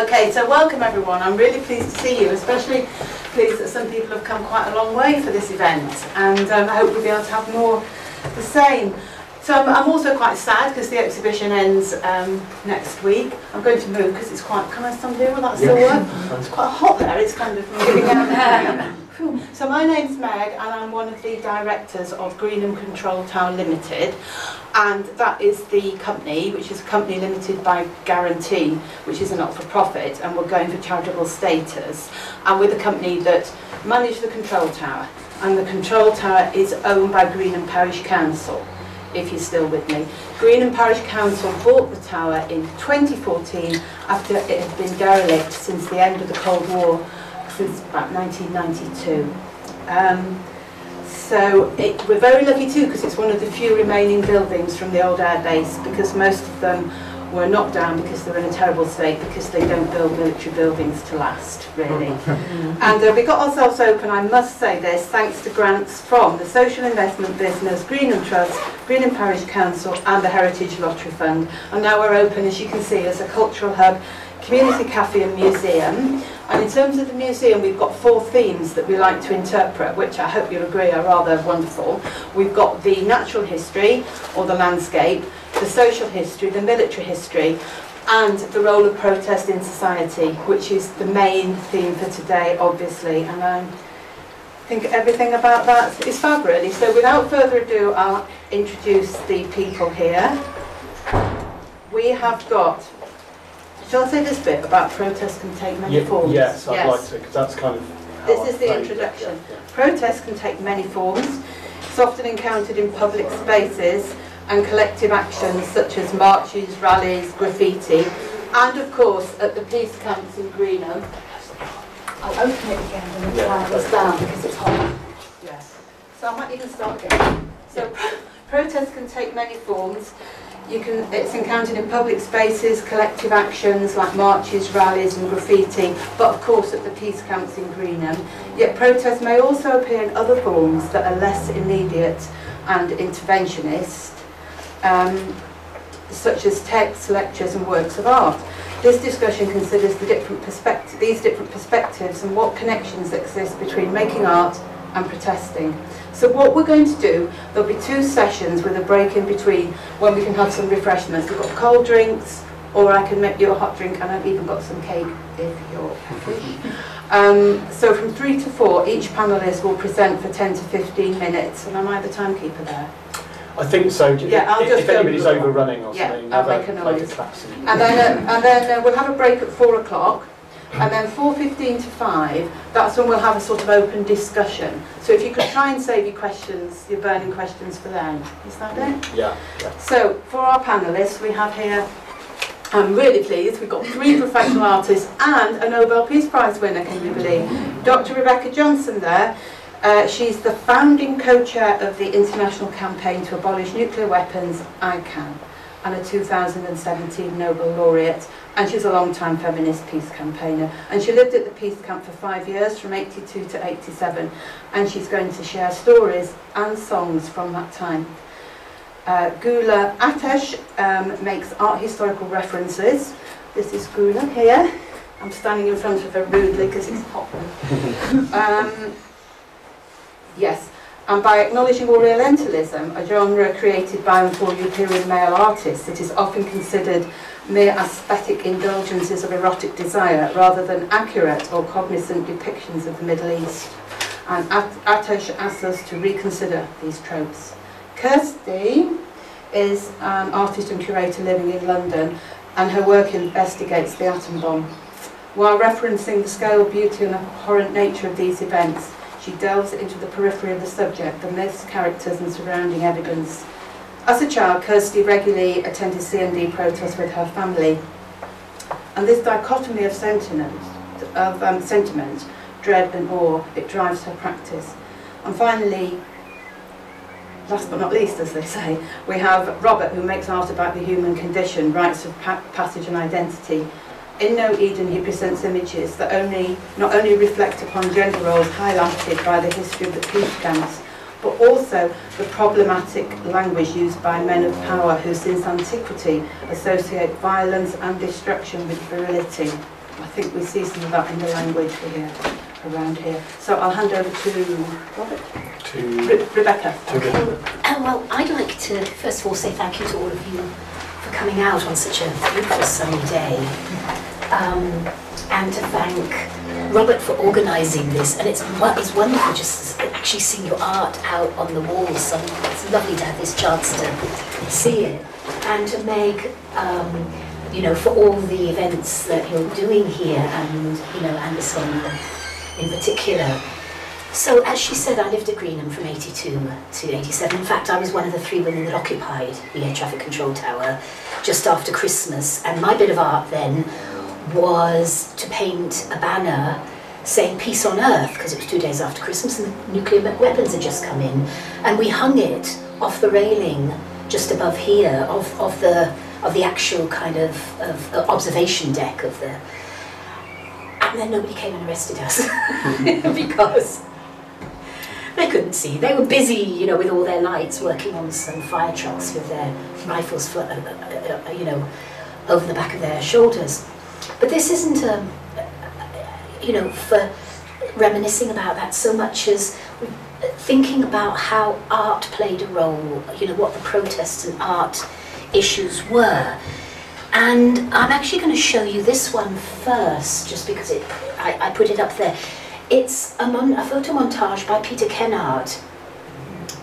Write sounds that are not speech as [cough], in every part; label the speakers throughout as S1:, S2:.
S1: Okay, so welcome everyone. I'm really pleased to see you, especially pleased that some people have come quite a long way for this event, and um, I hope we'll be able to have more the same. So I'm, I'm also quite sad because the exhibition ends um, next week. I'm going to move because it's quite. Can I stand here? Will that still work? It's quite hot there. It's kind of giving out. [laughs] So my name's Meg and I'm one of the directors of Greenham Control Tower Limited. And that is the company which is a company limited by guarantee which is a not-for-profit and we're going for charitable status. And we're the company that manage the control tower. And the control tower is owned by Greenham Parish Council if you're still with me. Greenham Parish Council bought the tower in 2014 after it had been derelict since the end of the Cold War since about 1992. Um, so it, we're very lucky too because it's one of the few remaining buildings from the old air base because most of them were knocked down because they're in a terrible state because they don't build military buildings to last really. [laughs] and uh, we got ourselves open, I must say this, thanks to grants from the Social Investment Business, Greenham Trust, Greenham Parish Council and the Heritage Lottery Fund. And now we're open as you can see as a cultural hub, community cafe and museum. And in terms of the museum, we've got four themes that we like to interpret, which I hope you'll agree are rather wonderful. We've got the natural history, or the landscape, the social history, the military history, and the role of protest in society, which is the main theme for today, obviously. And I think everything about that is fab, really. So without further ado, I'll introduce the people here. We have got Shall I say this bit about protest can take many
S2: Ye-
S1: forms?
S2: Yes, I'd like to, because that's kind of how
S1: This
S2: I
S1: is the
S2: it,
S1: introduction.
S2: yeah,
S1: Protest can take many forms. It's often encountered in public spaces and collective actions such as marches, rallies, graffiti, and of course at the peace camps in Greenham. I'll open it again and then
S2: Yeah.
S1: tie this down because it's hot. Yeah. So I might even start again. So protest can take many forms. You can, it's encountered in public spaces, collective actions like marches, rallies and graffiti, but of course at the peace camps in Greenham. Yet protest may also appear in other forms that are less immediate and interventionist, um, such as texts, lectures and works of art. This discussion considers the different these different perspectives and what connections exist between making art and protesting. So what we're going to do, there'll be two sessions with a break in between when we can have some refreshments. We've got cold drinks, or I can make you a hot drink, and I've even got some cake if you're happy. [laughs] Um, so from three to four, each panellist will present for 10 to 15 minutes, and am I the timekeeper there?
S2: I think so.
S1: Yeah, I'll
S2: if,
S1: just
S2: if anybody's overrunning or
S1: Yeah,
S2: something,
S1: I'll make a noise.
S2: and-
S1: And then, uh, and then uh, we'll have a break at four o'clock, and then 4.15 to 5, that's when we'll have a sort of open discussion. So if you could try and save your questions, your burning questions for then. Is that it?
S2: yeah, yeah.
S1: So for our panellists, we have here, I'm really pleased, we've got three professional artists and a Nobel Peace Prize winner, can you believe? Dr. Rebecca Johnson there. Uh, she's the founding co-chair of the international campaign to abolish nuclear weapons, ICAN, and a 2017 Nobel laureate. And she's a long-time feminist peace campaigner. And she lived at the peace camp for five years, from 82 to 87. And she's going to share stories and songs from that time. Uh, Güler Ates um, makes art historical references. This is Güler here. I'm standing in front of her rudely because it's hot. [laughs] um, yes, and by acknowledging Orientalism, a genre created by and for European male artists, it is often considered mere aesthetic indulgences of erotic desire rather than accurate or cognizant depictions of the Middle East. And At- Ates asks us to reconsider these tropes. Kirsty is an artist and curator living in London, and her work investigates the atom bomb. While referencing the scale, beauty, and abhorrent nature of these events, she delves into the periphery of the subject, the myths, characters, and surrounding evidence. As a child, Kirsty regularly attended CND protests with her family, and this dichotomy of sentiment, of um, sentiment, dread, and awe, it drives her practice. And finally, last but not least, as they say, we have Robert, who makes art about the human condition, rites of pa passage and identity. In No Eden, he presents images that only, not only reflect upon gender roles highlighted by the history of the peace camps, but also the problematic language used by men of power who since antiquity associate violence and destruction with virility. I think we see some of that in the language here, around here. So I'll hand over to Robert,
S2: to,
S1: Re- Rebecca.
S2: to get,
S3: Oh, well, I'd like to first of all say thank you to all of you for coming out on such a beautiful sunny day. Um, and to thank Robert for organising this. And it's, it's wonderful just actually seeing your art out on the walls. So it's lovely to have this chance to see it. And to Meg, um, you know, for all the events that you're doing here and, you know, Anderson in particular. So, as she said, I lived at Greenham from 82 to 87. In fact, I was one of the three women that occupied the air traffic control tower just after Christmas. And my bit of art then was to paint a banner saying peace on earth, because it was two days after Christmas and the nuclear weapons had just come in. And we hung it off the railing just above here of, of, the, of the actual kind of, of uh, observation deck of the. And then nobody came and arrested us [laughs] because they couldn't see. They were busy, you know, with all their lights, working on some fire trucks with their rifles, fl- uh, uh, uh, you know, over the back of their shoulders. But this isn't, um, you know, for reminiscing about that so much as thinking about how art played a role, you know, what the protests and art issues were. And I'm actually going to show you this one first, just because it, I, I put it up there. It's a, mon- a photo montage by Peter Kennard.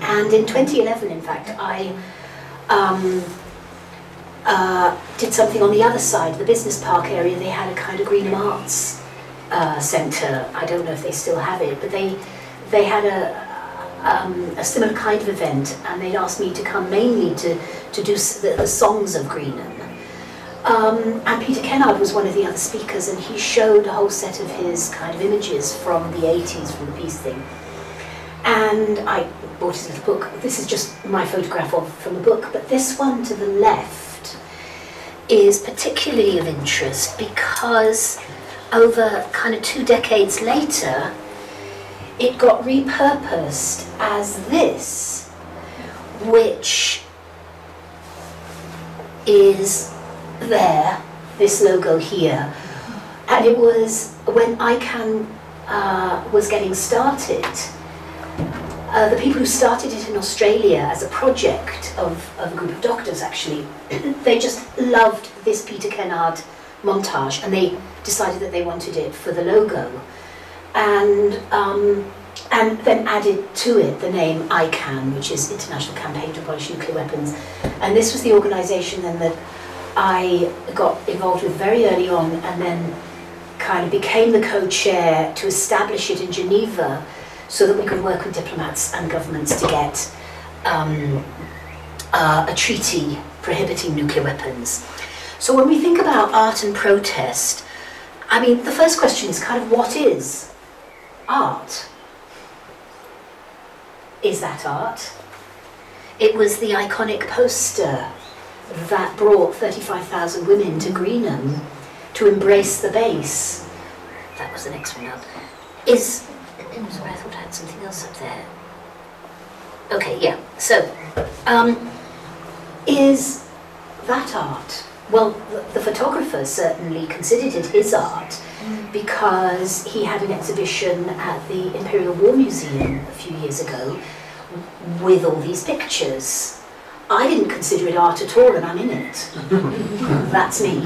S3: And in 2011, in fact, I um, uh, did something on the other side, the business park area. They had a kind of Green Arts uh, centre. I don't know if they still have it, but they they had a um, a similar kind of event, and they'd asked me to come mainly to to do the, the songs of Greenham. Um, and Peter Kennard was one of the other speakers, and he showed a whole set of his kind of images from the 80s, from the peace thing. And I bought his little book. This is just my photograph of from the book, but this one to the left is particularly of interest because over kind of two decades later, it got repurposed as this, which is there, this logo here. And it was when ICAN uh, was getting started, uh, the people who started it in Australia as a project of, of a group of doctors actually, [clears throat] they just loved this Peter Kennard montage and they decided that they wanted it for the logo. And, um, and then added to it the name ICAN, which is International Campaign to Abolish Nuclear Weapons. And this was the organisation then that I got involved with very early on and then kind of became the co-chair to establish it in Geneva so that we could work with diplomats and governments to get um, uh, a treaty prohibiting nuclear weapons. So when we think about art and protest, I mean, the first question is kind of what is art? Is that art? It was the iconic poster that brought 35,000 women to Greenham to embrace the base. That was the next one up. Is sorry, I thought I had something else up there. Okay, yeah. So, um, is that art? Well, the, the photographer certainly considered it his art because he had an exhibition at the Imperial War Museum a few years ago with all these pictures. I didn't consider it art at all, and I'm in it. [laughs] That's me.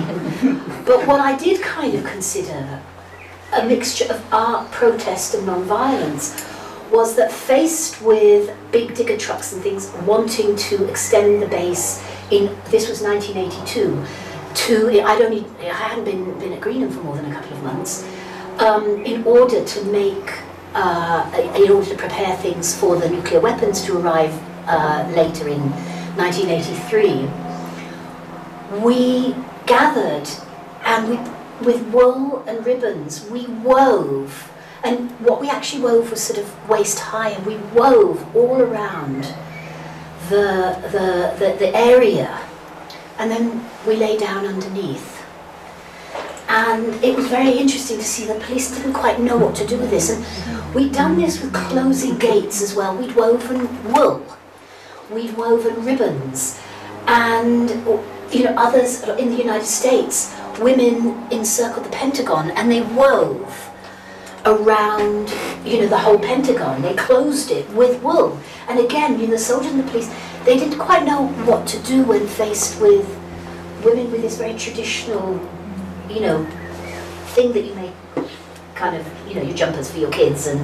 S3: But what I did kind of consider a mixture of art, protest, and non-violence was that faced with big digger trucks and things wanting to extend the base in this was 1982 to I'd only I hadn't been been at Greenham for more than a couple of months um, in order to make uh, in order to prepare things for the nuclear weapons to arrive uh, later in 1983 we gathered and we with wool and ribbons we wove and what we actually wove was sort of waist high and we wove all around the, the, the, the area and then we lay down underneath. And it was very interesting to see the police didn't quite know what to do with this. And we'd done this with closing gates as well. We'd woven wool, we'd woven ribbons, and you know others in the United States women encircled the Pentagon and they wove around, you know, the whole Pentagon. They closed it with wool. And again, you know, the soldiers and the police, they didn't quite know what to do when faced with women with this very traditional, you know, thing that you make kind of, you know, your jumpers for your kids and,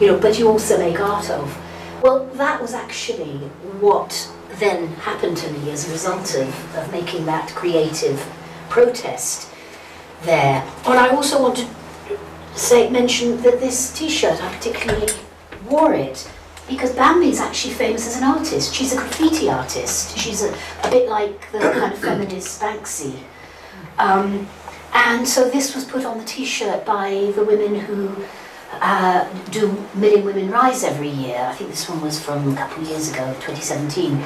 S3: you know, but you also make art of. Well, that was actually what then happened to me as a result of, of making that creative protest there. And I also want to say, mention that this t-shirt, I particularly wore it because Bambi is actually famous as an artist. She's a graffiti artist. She's a, a bit like the kind of feminist Banksy. Um, and so this was put on the t-shirt by the women who uh, do Million Women Rise every year. I think this one was from a couple of years ago, 2017.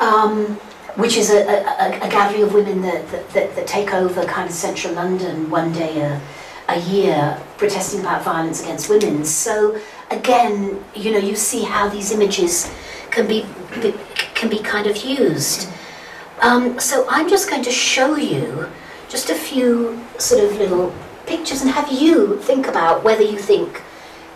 S3: Um, which is a, a, a, gathering of women that, that, that, take over kind of central London one day a, a year protesting about violence against women. So again, you know, you see how these images can be, be can be kind of used. Um, so I'm just going to show you just a few sort of little pictures and have you think about whether you think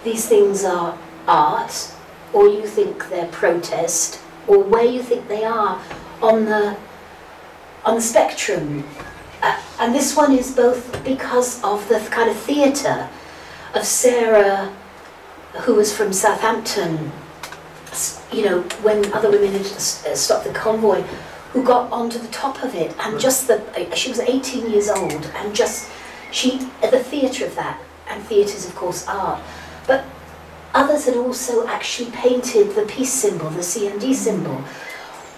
S3: these things are art or you think they're protest or where you think they are on the on the spectrum. Uh, and this one is both because of the kind of theatre of Sarah, who was from Southampton, you know, when other women had uh, stopped the convoy, who got onto the top of it, and just the, uh, she was 18 years old, and just, she, the theatre of that, and theatres, of course, are. But others had also actually painted the peace symbol, the CND symbol,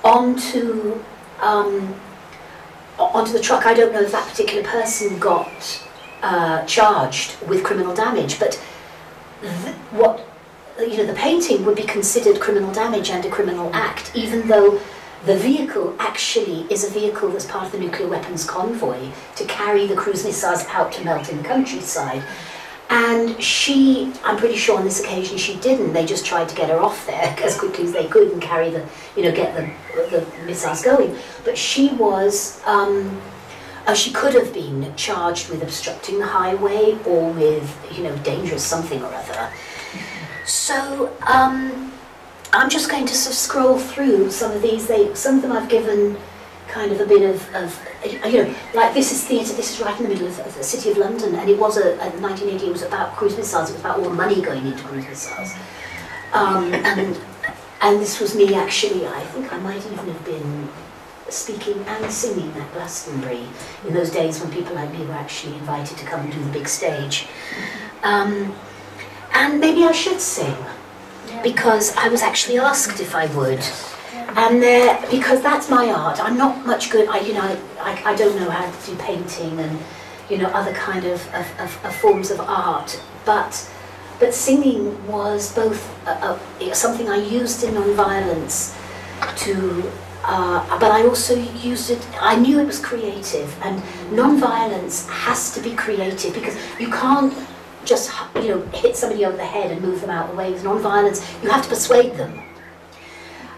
S3: onto um, onto the truck. I don't know if that particular person got uh, charged with criminal damage, but what you know, the painting would be considered criminal damage and a criminal act, even though the vehicle actually is a vehicle that's part of the nuclear weapons convoy to carry the cruise missiles out to melt in the countryside. And she, I'm pretty sure on this occasion she didn't. They just tried to get her off there [laughs] as quickly as they could and carry the, you know, get the, the missiles going. But she was, um, uh, she could have been charged with obstructing the highway or with, you know, dangerous something or other. So um, I'm just going to sort of scroll through some of these. They, some of them I've given kind of a bit of, of you know, like this is theatre, this is right in the middle of, of the city of London, and it was a, a 1980, it was about cruise missiles, it was about all the money going into cruise missiles. Um, and, and this was me actually, I think I might even have been speaking and singing at Glastonbury in those days when people like me were actually invited to come and do the big stage. Um, and maybe I should sing, because I was actually asked if I would. And there, because that's my art, I'm not much good, I, you know, I, I don't know how to do painting and, you know, other kind of, of, of, of forms of art, but, but singing was both a, a, something I used in non-violence to, uh, but I also used it, I knew it was creative, and non-violence has to be creative because you can't just, you know, hit somebody over the head and move them out of the way. With non-violence, you have to persuade them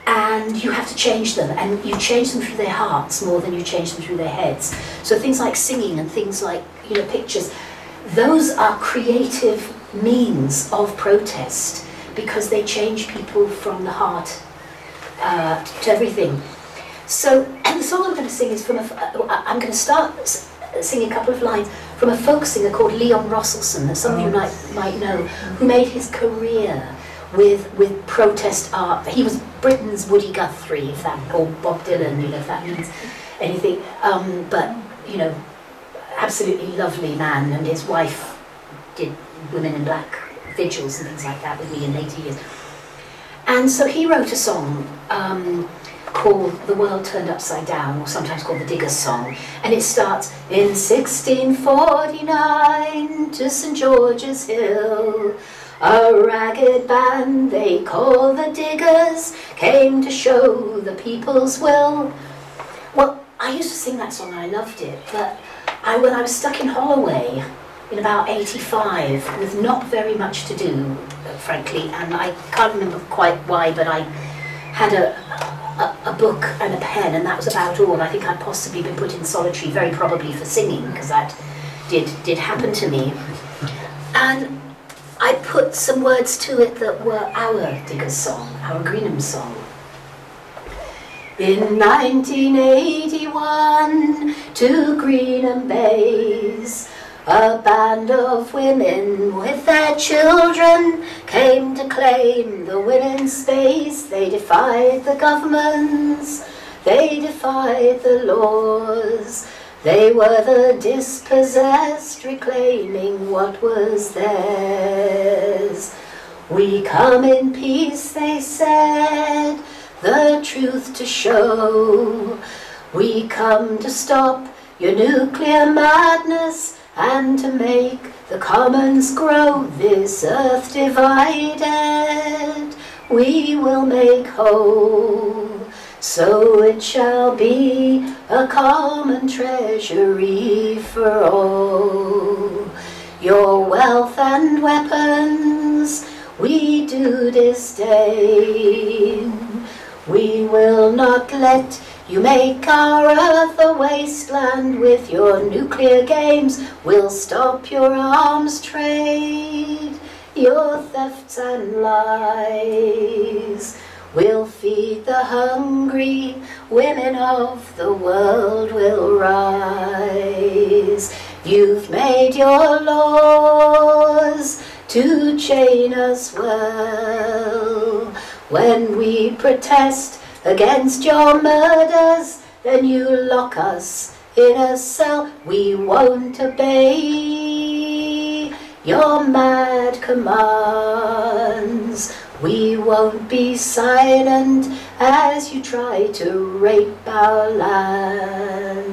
S3: and you have to change them and you change them through their hearts more than you change them through their heads. So things like singing and things like you know pictures those are creative means of protest because they change people from the heart uh, to everything. So and [clears throat] the song i'm going to sing is from a uh, i'm going to start singing a couple of lines from a folk singer called leon rosselson that some of you might, might know who made his career with with protest art. He was Britain's Woody Guthrie, if that, or Bob Dylan, you know, if that means anything. Um, but you know, absolutely lovely man, and his wife did Women in Black vigils and things like that with me in later years. And so he wrote a song um, called The World Turned Upside Down, or sometimes called the Digger's Song. And it starts, In 1649 to St George's Hill, a ragged band they call the Diggers came to show the people's will. Well, I used to sing that song and I loved it, but I, when I was stuck in Holloway in about 85 with not very much to do, frankly, and I can't remember quite why, but I had a, a, a book and a pen, and that was about all. I think I'd possibly been put in solitary, very probably for singing, because that did did happen to me. And I put some words to it that were our Diggers song, our Greenham song. In 1981, to Greenham Bays, a band of women with their children came to claim the women's space. They defied the governments, they defied the laws. They were the dispossessed reclaiming what was theirs. We come in peace, they said, the truth to show. We come to stop your nuclear madness and to make the commons grow. This earth divided, we will make whole. So it shall be a common treasury for all. Your wealth and weapons we do disdain. We will not let you make our earth a wasteland with your nuclear games. We'll stop your arms trade, your thefts and lies. We'll feed the hungry, women of the world will rise. You've made your laws to chain us well. When we protest against your murders, then you lock us in a cell. We won't obey your mad commands. We won't be silent as you try to rape our lands.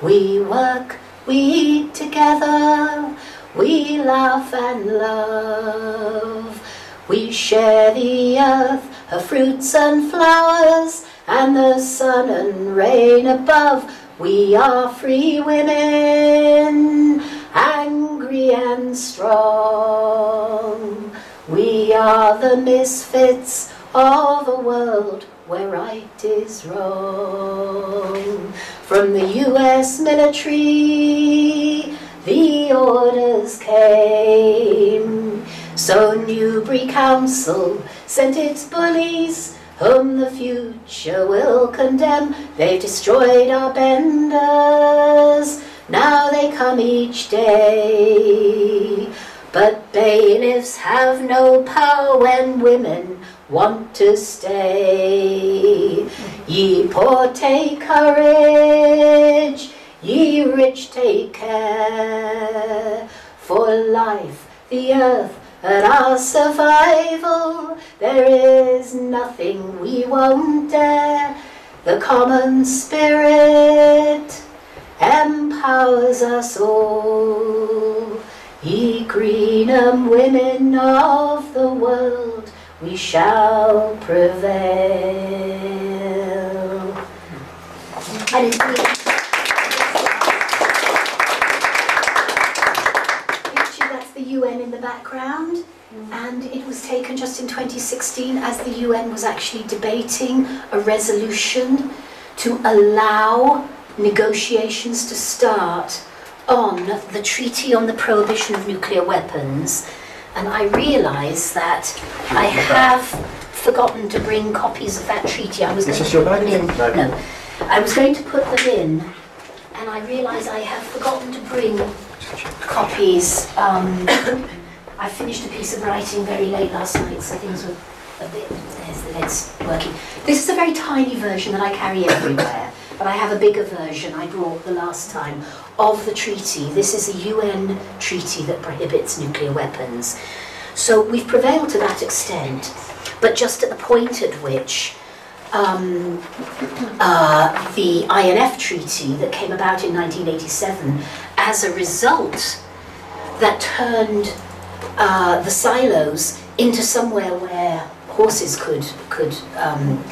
S3: We work, we eat together, we laugh and love. We share the earth, her fruits and flowers, and the sun and rain above. We are free women, angry and strong. We are the misfits of a world where right is wrong. From the US military, the orders came. So Newbury Council sent its bullies, whom the future will condemn. They've destroyed our benders, now they come each day. But bailiffs have no power when women want to stay. Ye poor take courage, ye rich take care. For life, the earth, and our survival, there is nothing we won't dare. The common spirit empowers us all. Ye Greenham women of the world, we shall prevail. And that's the UN in the background. And it was taken just in 2016 as the UN was actually debating a resolution to allow negotiations to start on the Treaty on the Prohibition of Nuclear Weapons. And I realise that I have forgotten to bring copies of that treaty. I was
S4: Is
S3: going to put them in.
S4: No.
S3: no. I was going to put them in, and I realise I have forgotten to bring copies. Um, [coughs] I finished a piece of writing very late last night, so things were a bit. There's the lead's working. This is a very tiny version that I carry everywhere, [coughs] but I have a bigger version I brought the last time of the treaty. This is a UN treaty that prohibits nuclear weapons. So we've prevailed to that extent, but just at the point at which um, uh, the INF treaty that came about in 1987 as a result that turned uh, the silos into somewhere where horses could could um,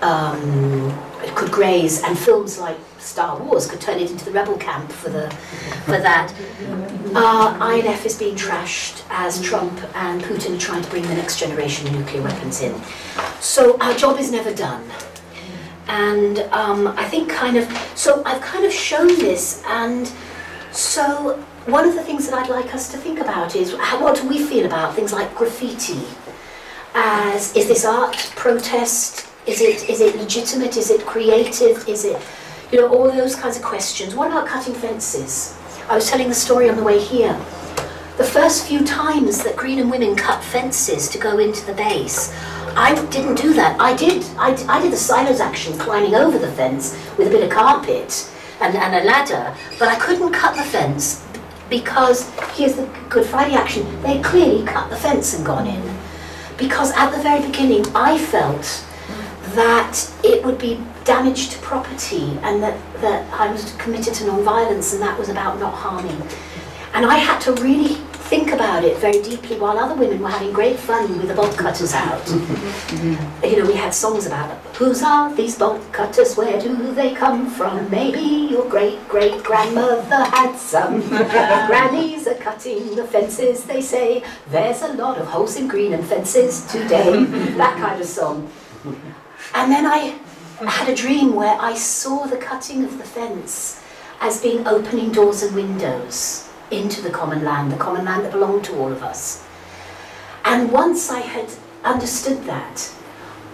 S3: um, could graze and films like Star Wars could turn it into the rebel camp for the for that. Uh, INF is being trashed as Trump and Putin are trying to bring the next generation nuclear weapons in. So our job is never done. And um, I think kind of, so I've kind of shown this and so one of the things that I'd like us to think about is how, what do we feel about things like graffiti? As, is this art protest? Is it, is it legitimate? Is it creative? Is it, you know, all those kinds of questions. What about cutting fences? I was telling the story on the way here. The first few times that Greenham Women cut fences to go into the base, I didn't do that. I did. I, I did the silos action, climbing over the fence with a bit of carpet and, and a ladder, but I couldn't cut the fence because here's the Good Friday action. They clearly cut the fence and gone in because at the very beginning I felt that it would be damage to property and that, that I was committed to non-violence and that was about not harming. And I had to really think about it very deeply while other women were having great fun with the bolt cutters out. you know, we had songs about it. Whose are these bolt cutters? Where do they come from? Maybe your great great grandmother had some. Grannies are cutting the fences, they say. There's a lot of holes in Greenham fences today. that kind of song. And then I had a dream where I saw the cutting of the fence as being opening doors and windows into the common land, the common land that belonged to all of us. And once I had understood that,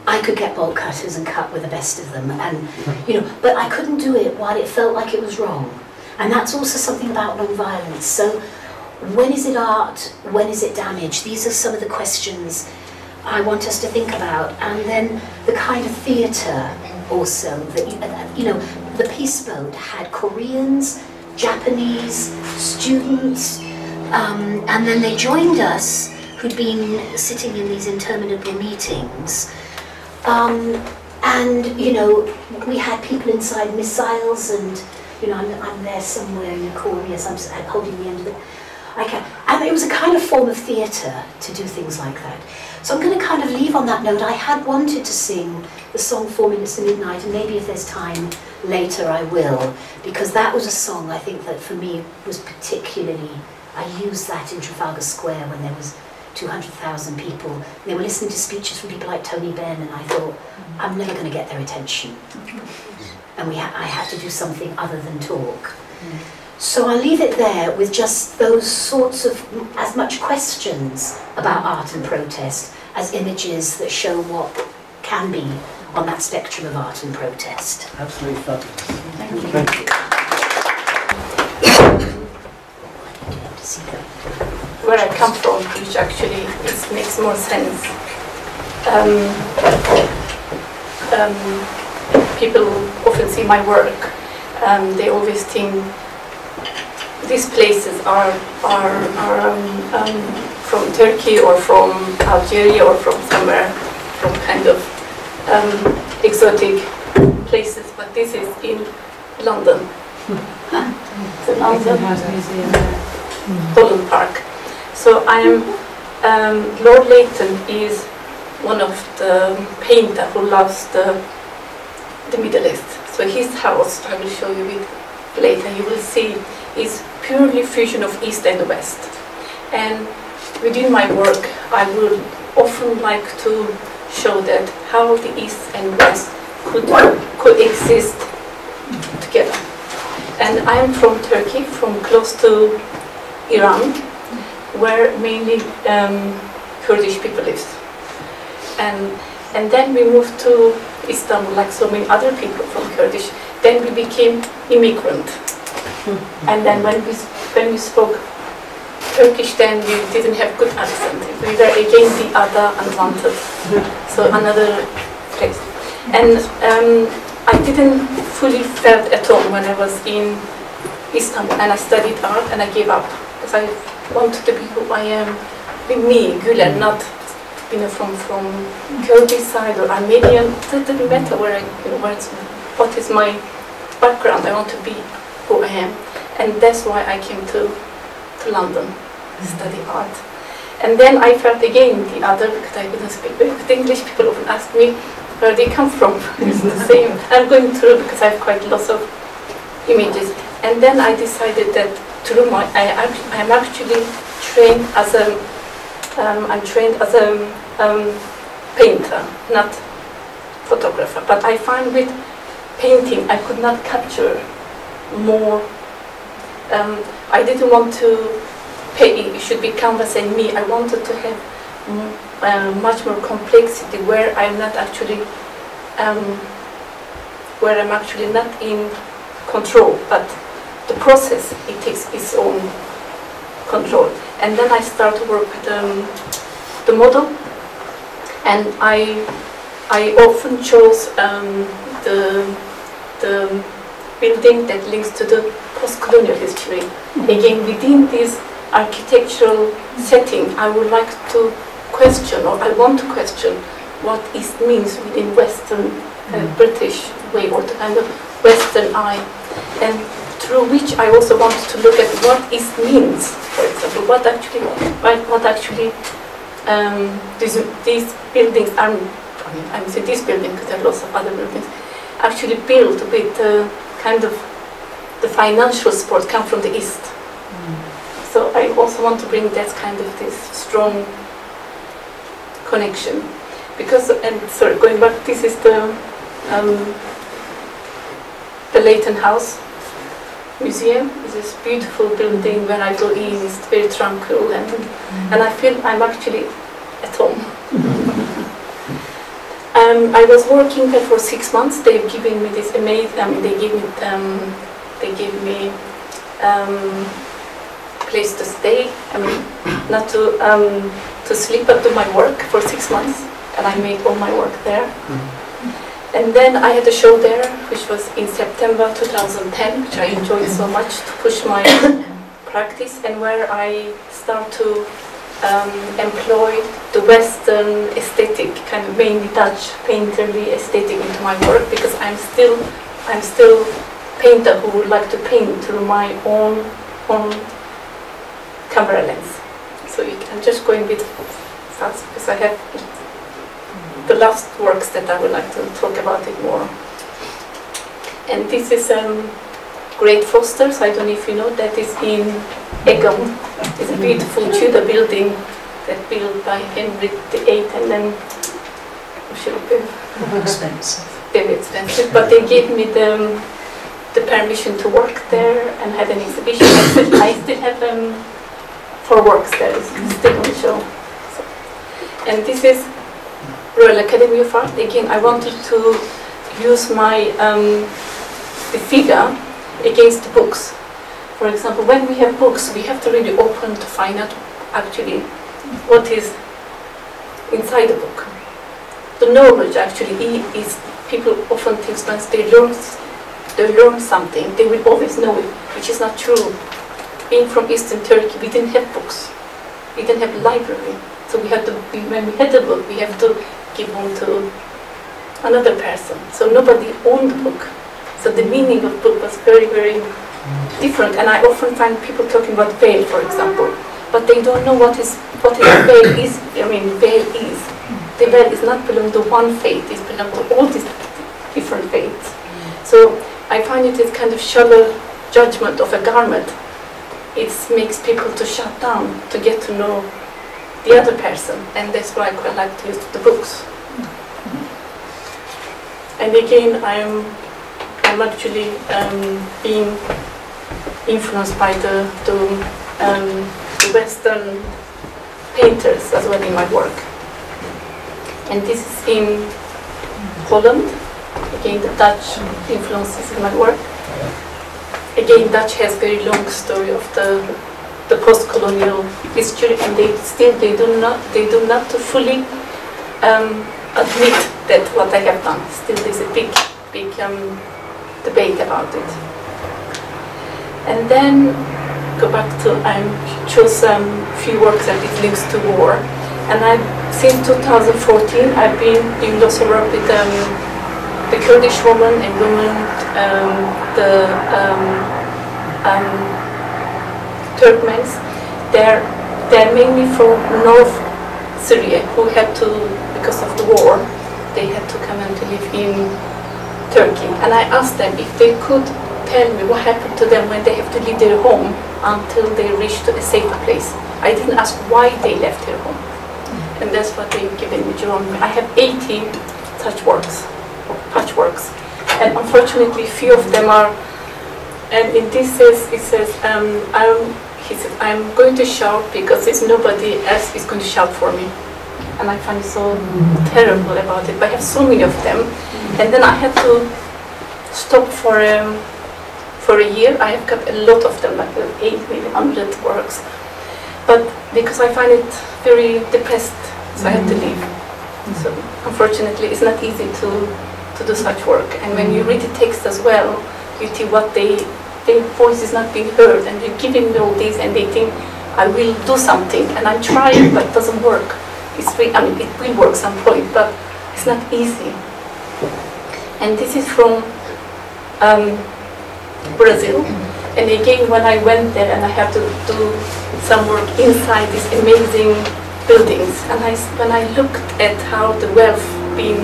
S3: I could get bolt cutters and cut with the best of them, and you know, but I couldn't do it while it felt like it was wrong. And that's also something about non-violence. So, when is it art? When is it damage? These are some of the questions I want us to think about. And then the kind of theatre also that you, you know, the Peace Boat had Koreans, Japanese students, um, and then they joined us who'd been sitting in these interminable meetings. Um, and, you know, we had people inside missiles and, you know, I'm, I'm there somewhere in the corner, I'm s- holding the end of it. I can, and it was a kind of form of theatre to do things like that. So I'm going to kind of leave on that note. I had wanted to sing the song Four Minutes to Midnight, and maybe if there's time later I will, because that was a song I think that for me was particularly, I used that in Trafalgar Square when there was 200,000 people. They were listening to speeches from people like Tony Benn, and I thought, I'm never going to get their attention. And we ha- I had to do something other than talk. Mm. So I'll leave it there with just those sorts of, as much questions about art and protest as images that show what can be on that spectrum of art and protest.
S2: Absolutely fabulous.
S1: Thank you.
S2: Thank you.
S3: To see
S4: where I come from, which actually it makes more sense. Um, um, people often see my work. Um, they always think these places are are, are um, um, from Turkey or from Algeria or from somewhere, from kind of um, exotic places. But this is in London. [laughs] the London Holland Park. So I am, um, Lord Leighton is one of the painter who loves the, the Middle East. So his house, I will show you it later, you will see, is purely fusion of East and West. And within my work, I would often like to show that how the East and West could coexist together. And I am from Turkey, from close to Iran, where mainly um, Kurdish people live. And, and then we moved to Istanbul, like so many other people from Kurdish. Then we became immigrant. And then when we, when we spoke Turkish, then we didn't have good accent. We were again the other unwanted. So another place. And um, I didn't fully felt at home when I was in Istanbul and I studied art and I gave up because I wanted to be who I am with me, Güler, not you know from from Kurdish side or Armenian. It didn't matter where I, you know, where it's, what is my background. I want to be who I am, and that's why I came to to London to study art. And then I felt again the other because I couldn't speak good English. People often ask me where they come from. [laughs] it's the [laughs] same. I'm going through because I have quite lots of images. And then I decided that through my, I, I'm actually trained as a, um, I'm trained as a um, painter, not photographer. But I find with painting I could not capture more. Um, I didn't want to pay, it should be canvas and me. I wanted to have uh, much more complexity where I'm not actually, um, where I'm actually not in control, but the process, it takes its own control. And then I start to work with um, the model, and I, I often chose um, the, the building that links to the post-colonial history. Again, within this architectural setting, I would like to question, or I want to question, what it means within Western uh, British way, or the kind of Western eye, and through which I also want to look at what it means, for example, what actually, what, what actually um, these, these buildings are, I mean, I'm saying this building because there are lots of other buildings, actually built with uh, kind of the financial support come from the East. Mm. So I also want to bring that kind of this strong connection. Because, and sorry, going back, this is the um, the Leighton House Museum. It's this beautiful building where I go in, it's very tranquil and, mm. and I feel I'm actually at home. Mm-hmm. Um, I was working there for six months. They've given me this amazing, I mean, they gave me, um, they gave me um, place to stay. I mean, not to um, to sleep, but do my work for six months, and I made all my work there. And then I had a show there, which was in September 2010, which I enjoyed so much to push my [coughs] practice, and where I start to um, employ the Western aesthetic, kind of mainly Dutch painterly aesthetic into my work, because I'm still, I'm still painter who would like to paint through my own own camera lens. So I'm just going a bit fast because I have the last works that I would like to talk about it more. And this is um, Great Foster, so I don't know if you know, that is in Egham. It's a beautiful Tudor building that built by Henry VIII and then
S5: expensive.
S4: very expensive, but they gave me the, the permission to work there and had an exhibition. I still, have um, four works there, still on show. So, and this is Royal Academy of Art. Again, I wanted to use my um, the figure against the books. For example, when we have books, we have to really open to find out actually what is inside the book. The knowledge actually is people often think once they learn they learn something, they will always know it, which is not true. Being from Eastern Turkey, we didn't have books. We didn't have library. So we had to, we, when we had the book, we have to give one to another person. So nobody owned the book. So the meaning of book was very, very different. And I often find people talking about veil, for example, but they don't know what is what is veil is. I mean, veil is. The veil is not belong to one faith. It belongs to all these different faiths. So I find it is kind of shallow judgment of a garment. It makes people to shut down to get to know the other person, and that's why I quite like to use the books. And again, I'm I'm actually um, being influenced by the the, um, the Western painters as well in my work. And this is in Holland. Again, the Dutch influences in my work. Again, Dutch has very long story of the the post-colonial history, and they still they do not they do not fully um, admit that what I have done. Still, there's a big big um, debate about it. And then go back to I chose um, few works that it links to war, and I since 2014 I've been doing lots with um, the Kurdish woman and women, um, the um, um, Turkmens. They're they're mainly from North Syria who had to because of the war they had to come and live in Turkey. And I asked them if they could tell me what happened to them when they have to leave their home until they reach to a safer place. I didn't ask why they left their home. and that's what they've given me drawing. I have 80 touch works, and unfortunately few of them are, and in this says, it says, um, I'm, he said, I'm going to shout because there's nobody else is going to shout for me. And I find it so terrible about it, but I have so many of them. And then I had to stop for um, for a year. I have got a lot of them, like uh, eight, maybe hundred works. But because I find it very depressed, so I had to leave. So unfortunately, it's not easy to to do such work. And when you read the text as well, you see what they their voice is not being heard, and you're giving me all these, and they think I will do something, and I'm trying, but it doesn't work. It's re- I mean, it will work some point, but it's not easy. And this is from um, Brazil. And again, when I went there and I had to do some work inside these amazing buildings, and I, when I looked at how the wealth being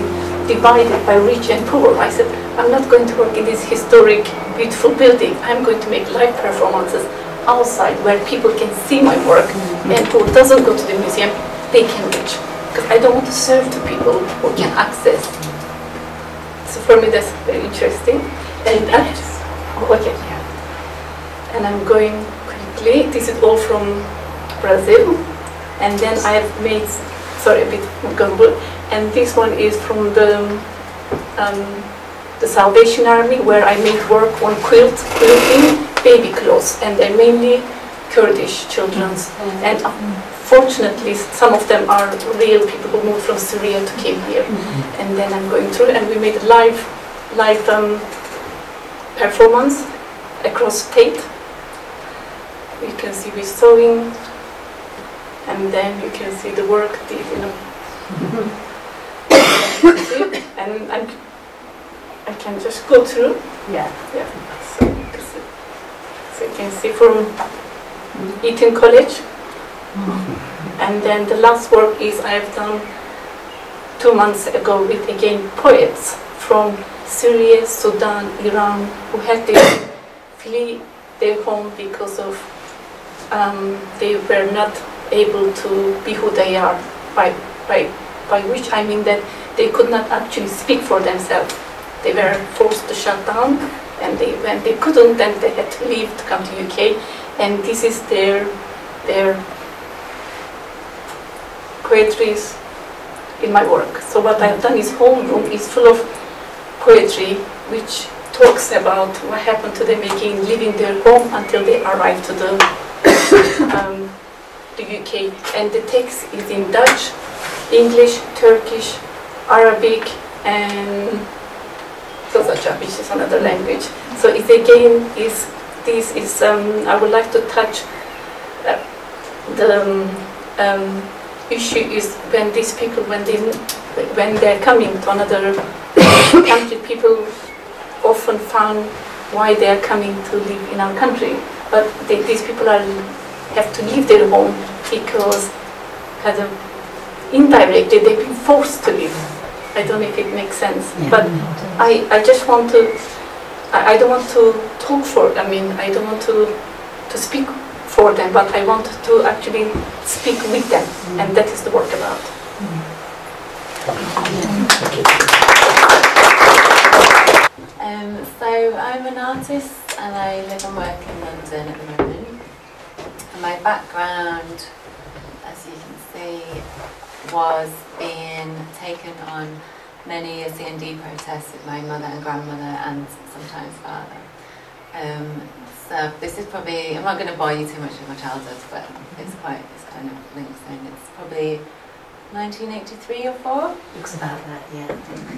S4: divided by rich and poor, I said, I'm not going to work in this historic, beautiful building. I'm going to make live performances outside where people can see my work, mm-hmm. and who doesn't go to the museum, they can reach. Because I don't want to serve to people who can access. So for me, that's very interesting. And that, okay, yeah. And I'm going quickly. This is all from Brazil. And then I have made, sorry, a bit gumbo. And this one is from the um, the Salvation Army, where I made work on quilt, quilting, baby clothes, and they're mainly Kurdish children's. And fortunately, some of them are real people who moved from Syria to came here. And then I'm going through, and we made a live, live um, performance across state. You can see we sewing, and then you can see the work, the, you know. [coughs] and I'm, I can just go through.
S1: Yeah.
S4: Yeah. So, so you can see from Eton College. Mm-hmm. And then the last work is I've done two months ago with again poets from Syria, Sudan, Iran, who had to flee their home because of um, they were not able to be who they are. By by by which I mean that they could not actually speak for themselves. They were forced to shut down, and they when they couldn't, then they had to leave to come to UK. And this is their their poetries in my work. So what I've done is homeroom is full of poetry which talks about what happened to them again leaving their home until they arrived to the [coughs] um, the UK. And the text is in Dutch, English, Turkish, Arabic, and Kazakhstan, which is another language. So it again is this is um, I would like to touch uh, the um, um, issue is when these people when they when they're coming to another country, people often found why they are coming to live in our country, but they, these people are have to leave their home because kind of indirectly they've been forced to leave. I don't know if it makes sense, but I, I just want to I, I don't want to talk for I mean I don't want to to speak for them, but I want to actually speak with them, and that is the work about.
S5: Um, so I'm an artist and I live and work in London at the moment. And my background, as you can see, was being taken on many a CND protests with my mother and grandmother and sometimes father. Um, so this is probably, I'm not going to bore you too much with my childhood, but it's quite, it's kind of links in. It's probably 1983 or 4.
S3: Looks about that, yeah.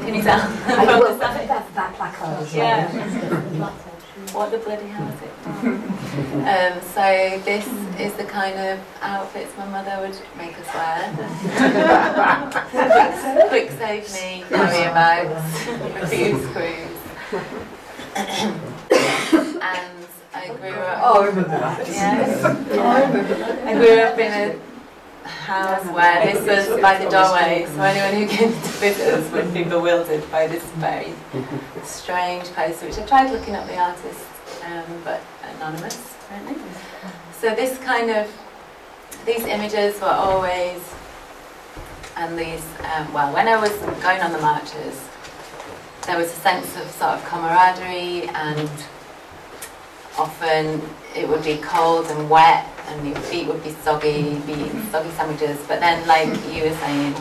S5: Can you tell? [laughs]
S3: I will, that, that, that placard as well.
S5: Yeah. What the bloody hell is it? um, so this is the kind of outfits my mother would make us wear. quick, [laughs] quick save me, carry bags, a few screws. and I grew up.
S6: Oh, I remember that.
S5: Yes. I grew up in a house where this was by the doorway, so anyone who came to visit us would be bewildered by this very [laughs] strange poster, which I tried looking up the artist, um, but anonymous, apparently. So this kind of, these images were always and these, um, well, when I was going on the marches, there was a sense of sort of camaraderie and often it would be cold and wet and your feet would be soggy, be eating soggy sandwiches. But then, like you were saying,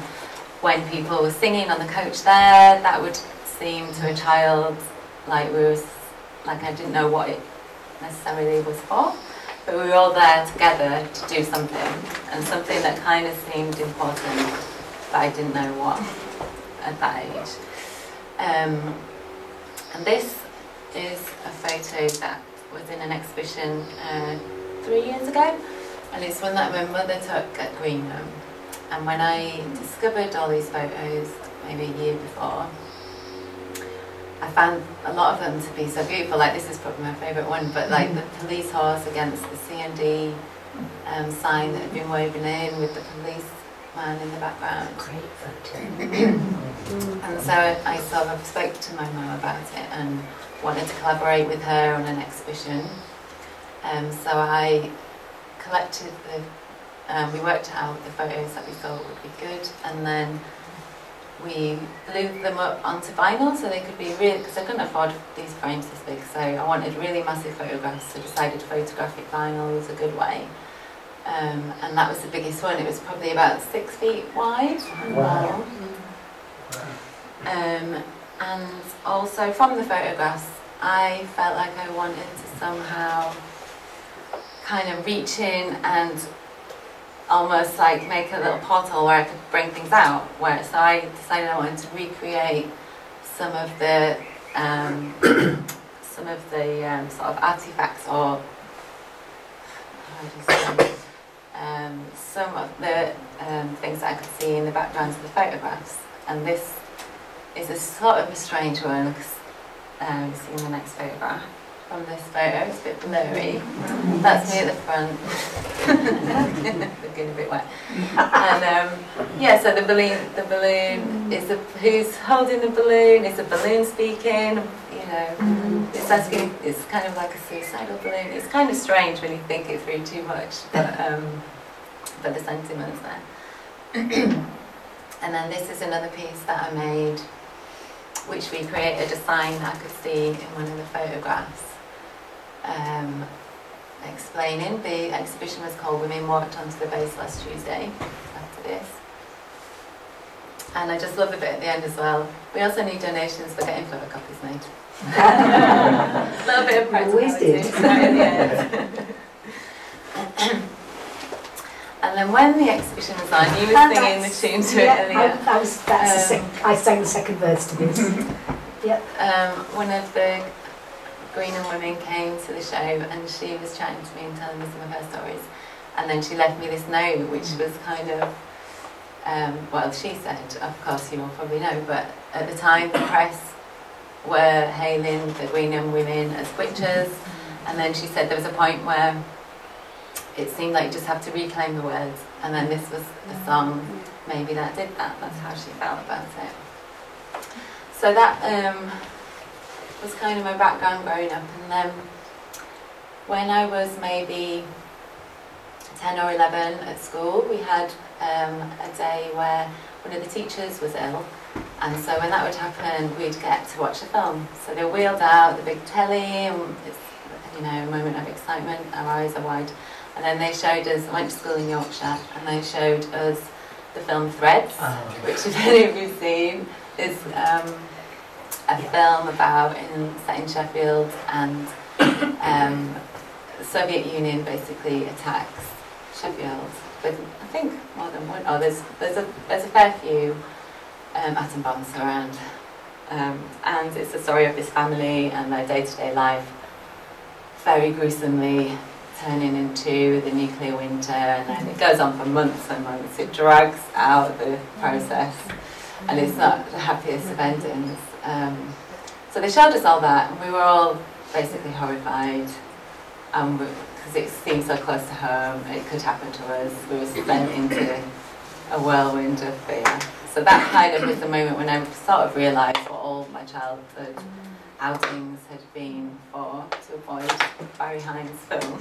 S5: when people were singing on the coach there, that would seem to a child like we was like I didn't know what it necessarily was for. But we were all there together to do something, and something that kind of seemed important, but I didn't know what at that age. Um, and this is a photo that was in an exhibition uh, three years ago, and it's one that my mother took at Greenham. And when I discovered all these photos, maybe a year before, I found a lot of them to be so beautiful. Like this is probably my favourite one, but like the police horse against the CND um, sign that had been woven in with the policeman in the background.
S3: Great photo. [coughs]
S5: And so I sort of spoke to my mum about it and wanted to collaborate with her on an exhibition. Um, so I collected the, um, we worked out the photos that we thought would be good, and then we glued them up onto vinyl so they could be real, because I couldn't afford these frames this big, so I wanted really massive photographs, so decided photographic vinyl was a good way. Um, and that was the biggest one, it was probably about six feet wide.
S2: Wow.
S5: Um, and also from the photographs, I felt like I wanted to somehow kind of reach in and almost like make a little portal where I could bring things out. Where so I decided I wanted to recreate some of the um, [coughs] some of the um, sort of artifacts or um, some of the um, things that I could see in the backgrounds of the photographs. And this is a sort of a strange one because um, see in the next photograph from this photo, it's a bit blurry. That's me at the front, [laughs] looking a bit wet. And um, yeah, so the balloon, the balloon is a, who's holding the balloon? Is the balloon speaking? You know, it's asking. It's kind of like a suicidal balloon. It's kind of strange when you think it through too much, but um, but the sentiment's there. [clears throat] and then this is another piece that I made which we created a sign I could see in one of the photographs um, explaining. The exhibition was called Women Walked Onto the Base Last Tuesday after this. And I just love the bit at the end as well. We also need donations for getting photocopies made. a little bit of
S3: Always
S5: practicality
S3: did. [laughs] [laughs]
S5: right at the end. And then when the exhibition was on, you were singing the tune to it
S3: yeah,
S5: earlier.
S3: I, I was, that's
S5: Um,
S3: sec- I sang the second verse to this. [laughs] yep.
S5: um, one of the Greenham women came to the show and she was chatting to me and telling me some of her stories. And then she left me this note, which was kind of, um, well, she said, of course you all probably know, but at the time the press were hailing the Greenham women as witches. And then she said there was a point where it seemed like you just have to reclaim the words. And then this was a song, maybe that did that. That's how she felt about it. So that um, was kind of my background growing up. And then when I was maybe 10 or 11 at school, we had um, a day where one of the teachers was ill. And so when that would happen, we'd get to watch a film. So they wheeled out the big telly, and it's you know a moment of excitement. Our eyes are wide. And then they showed us. I went to school in Yorkshire, and they showed us the film Threads, which [laughs] if any of you've seen, is um, a film about in set in Sheffield, and um, the Soviet Union basically attacks Sheffield. But I think more than one. Oh, there's there's a there's a fair few um, atom bombs around, um, and it's the story of this family and their day-to-day life, very gruesomely turning into the nuclear winter, and then it goes on for months and months. It drags out the process, and it's not the happiest of endings. Um, so they showed us all that, and we were all basically horrified, um, because it seemed so close to home. It could happen to us. We were sent [laughs] into a whirlwind of fear. So that kind of was the moment when I sort of realised what all my childhood outings had been for to avoid Barry Hines film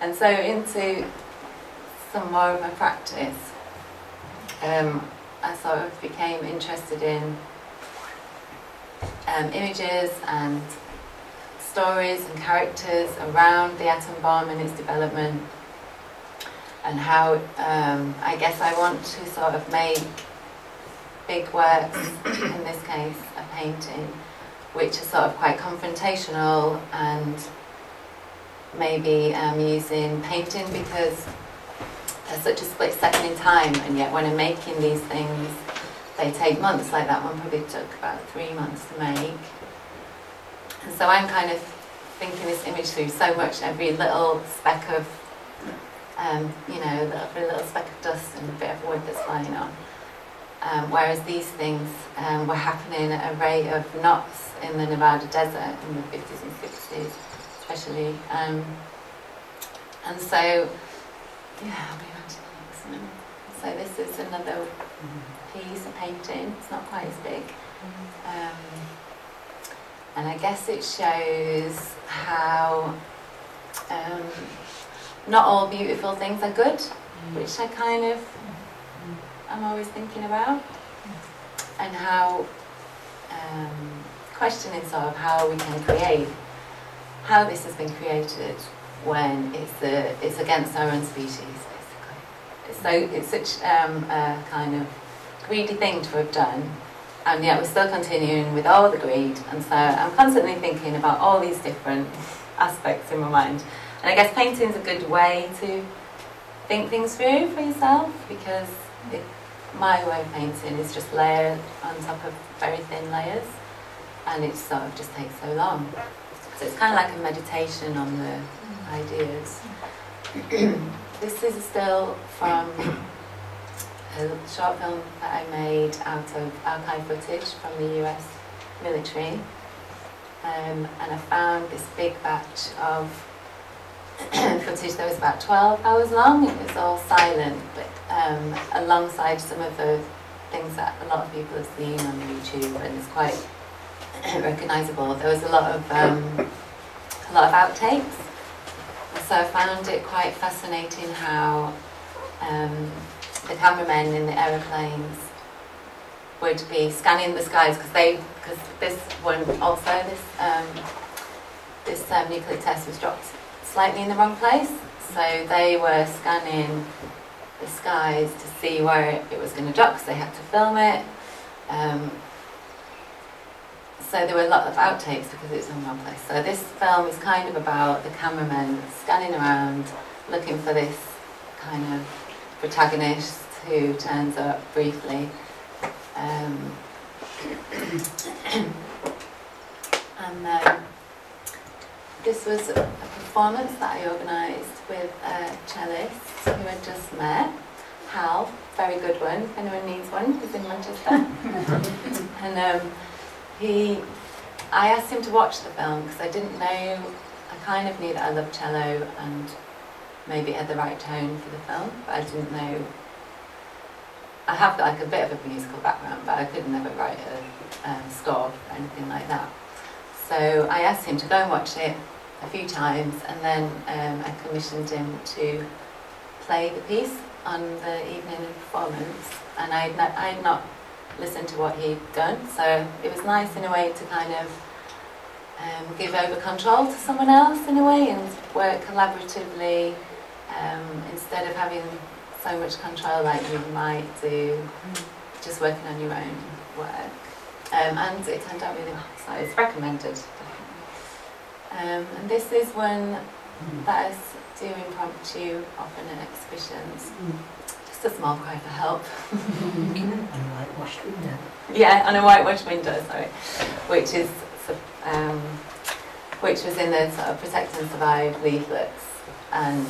S5: And so into some more of my practice, um, I sort of became interested in um, images and stories and characters around the atom bomb and its development and how um, I guess I want to sort of make big works, in this case a painting, which are sort of quite confrontational and maybe um, using painting because there's such a split second in time and yet when I'm making these things they take months, like that one probably took about three months to make. And so I'm kind of thinking this image through so much, every little speck of, um, you know, every little speck of dust and a bit of wood that's flying on. Um, whereas these things um, were happening at a rate of knots in the Nevada desert in the 50s and 60s, especially. Um, and so, yeah, I'll be one. So this is another piece, a painting. It's not quite as big. Um, and I guess it shows how um, not all beautiful things are good, which I kind of I'm always thinking about, and how um, questioning sort of how we can create, how this has been created when it's the it's against our own species, basically. So it's such um, a kind of greedy thing to have done, and yet we're still continuing with all the greed. And so I'm constantly thinking about all these different aspects in my mind. And I guess painting is a good way to think things through for yourself because it, my way of painting is just layer on top of very thin layers, and it sort of just takes so long. So it's kind of like a meditation on the ideas. [clears throat] this is still from a short film that I made out of archive footage from the US military. Um, and I found this big batch of [clears throat] footage that was about 12 hours long. It was all silent, but um, alongside some of the things that a lot of people have seen on YouTube and it's quite [coughs] recognisable. There was a lot of um, a lot of outtakes. So I found it quite fascinating how um, the cameramen in the aeroplanes would be scanning the skies because they because this one also this um, this um, nuclear test was dropped slightly in the wrong place so they were scanning the skies to see where it was going to drop because they had to film it um, so there were a lot of outtakes because it was in one place so this film is kind of about the cameraman scanning around looking for this kind of protagonist who turns up briefly. Um, [coughs] and um, this was a performance that I organised with a cellist who had just met, Hal, very good one, if anyone needs one, he's in Manchester. [laughs] and um, he, I asked him to watch the film because I didn't know, I kind of knew that I loved cello and maybe it had the right tone for the film, but I didn't know. I have like a bit of a musical background, but I could never write a um, score or anything like that. So I asked him to go and watch it a few times, and then um, I commissioned him to play the piece on the evening of performance. And I'd not, I'd not listened to what he'd done, so it was nice in a way to kind of um, give over control to someone else in a way and work collaboratively um, instead of having so much control like you might do just working on your own work. Um, and it turned out really well, so it's recommended. Um, and this is one that is do impromptu, often at exhibitions. Just a small cry for help.
S3: whitewashed window.
S5: Yeah, on a whitewashed window, sorry, which is um, which was in the sort of protect and survive leaflets. And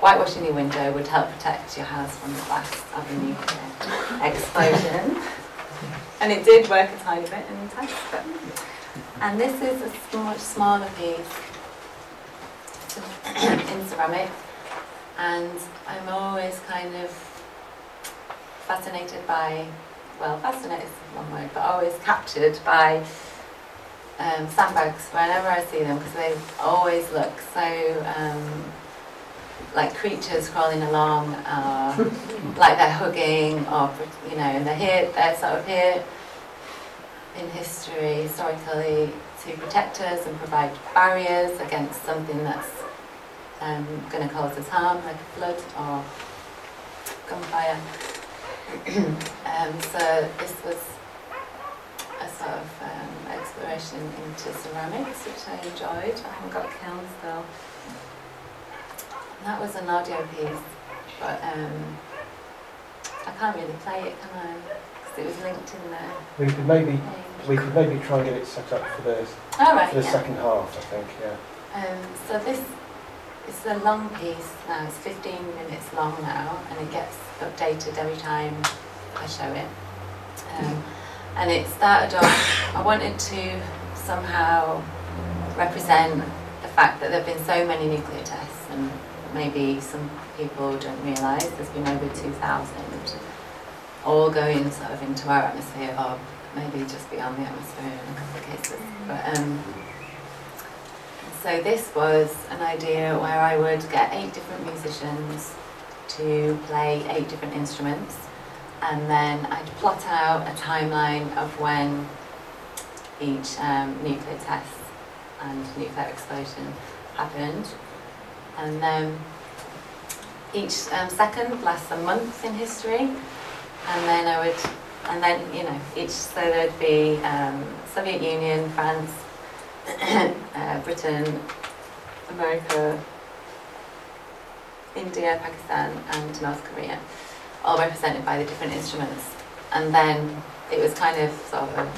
S5: whitewashing your window would help protect your house from the blast of a nuclear explosion. [laughs] and it did work a tiny bit in the test. But, and this is a much smaller piece in ceramic. And I'm always kind of fascinated by, well, fascinated is one word, but always captured by um, sandbags whenever I see them because they always look so um, like creatures crawling along, uh, [laughs] like they're hugging, or you know, and they're here, they're sort of here in history, historically, to protect us and provide barriers against something that's um, going to cause us harm, like a flood or gunfire. [coughs] um, so this was a sort of um, exploration into ceramics, which I enjoyed. I haven't got kilns though. And that was an audio piece, but um, I can't really play it, can I? Because it was linked in there.
S2: We could maybe, we could maybe try and get it set up for the,
S5: All right,
S2: for the
S5: yeah.
S2: second half, I think, yeah.
S5: Um, so this is a long piece now, it's 15 minutes long now, and it gets updated every time I show it. Um, and it started off, I wanted to somehow represent the fact that there have been so many nuclear tests, and maybe some people don't realise there's been over 2,000 all going sort of into our atmosphere, or maybe just beyond the atmosphere in a couple of cases. But um, so this was an idea where I would get eight different musicians to play eight different instruments. And then I'd plot out a timeline of when each um, nuclear test and nuclear explosion happened. And then each um, second lasts a month in history. And then I would and then you know each so there'd be um, Soviet Union, France, [coughs] uh, Britain, America, India, Pakistan, and North Korea, all represented by the different instruments. And then it was kind of sort of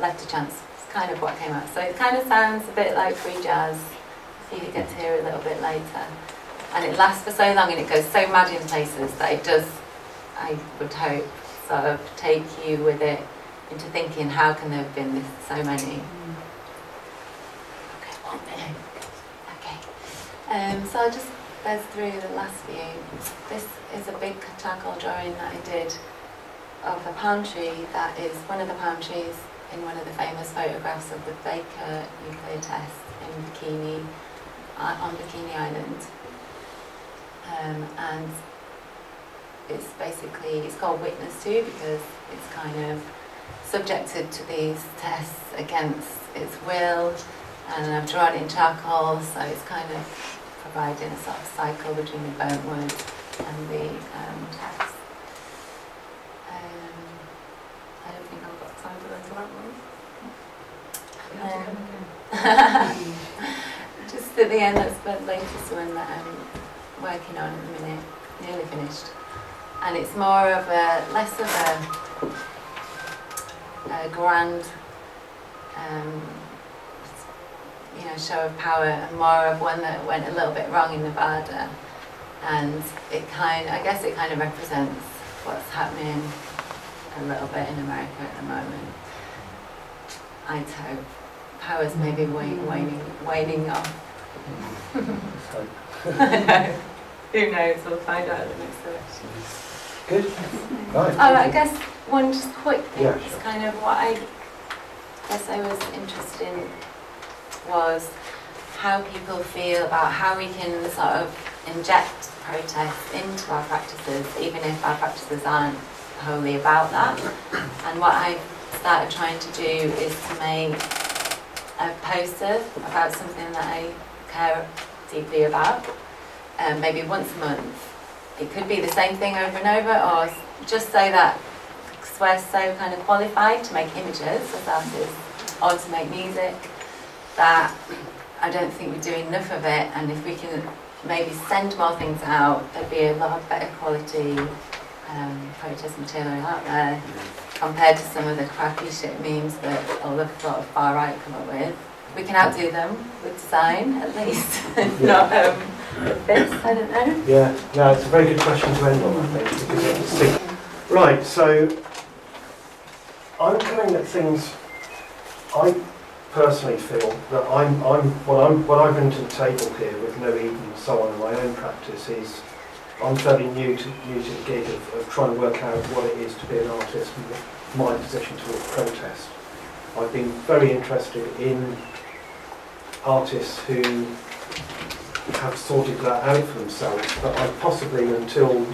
S5: left to chance. It's kind of what came out. So it kind of sounds a bit like free jazz. If you get to hear it a little bit later. And it lasts for so long and it goes so mad in places that it does, I would hope, sort of take you with it into thinking how can there have been this, so many. Okay. Um, so I'll just buzz through the last few. This is a big charcoal drawing that I did of a palm tree that is one of the palm trees in one of the famous photographs of the Baker nuclear test in Bikini, uh, on Bikini Island. Um, and it's basically, it's called Witness to because it's kind of subjected to these tests against its will and I've drawn in charcoal so it's kind of providing a sort of cycle between the burnt wood and the um, text. Um, I don't think I've got time for the that one. [laughs] Just at the end, that's the latest one that I'm working on at the minute, nearly finished. And it's more of a, less of a, a grand, um, you know, show of power and more of one that went a little bit wrong in Nevada. And it kind, I guess it kind of represents what's happening a little bit in America at the moment. I'd hope power's maybe waning, waning, waning off. I [laughs] know. Who knows? We'll find out at the next election.
S2: good, right.
S5: Oh, I guess one just quick thing
S2: Yeah,
S5: is
S2: sure.
S5: kind of what I guess I was interested in was how people feel about how we can sort of inject protest into our practices, even if our practices aren't wholly about that. And what I started trying to do is to make a poster about something that I care deeply about, um, maybe once a month. It could be the same thing over and over, or just so that we're so kind of qualified to make images as artists or to make music that I don't think we do enough of it. And if we can maybe send more things out, there'd be a lot of better quality um, protest material out there compared to some of the crappy shit memes that all the sort of far right come up with. We can outdo them with design, at least, [laughs] not um, with this. I don't know.
S2: Yeah, no, it's a very good question to end on, I think. Right, so I'm coming at things, I personally feel that I'm, I'm, what I'm, what I bring to the table here with No Eden and so on in my own practice is I'm fairly new to, new to the gig of, of trying to work out what it is to be an artist and my position towards protest. I've been very interested in artists who have sorted that out for themselves, but I possibly until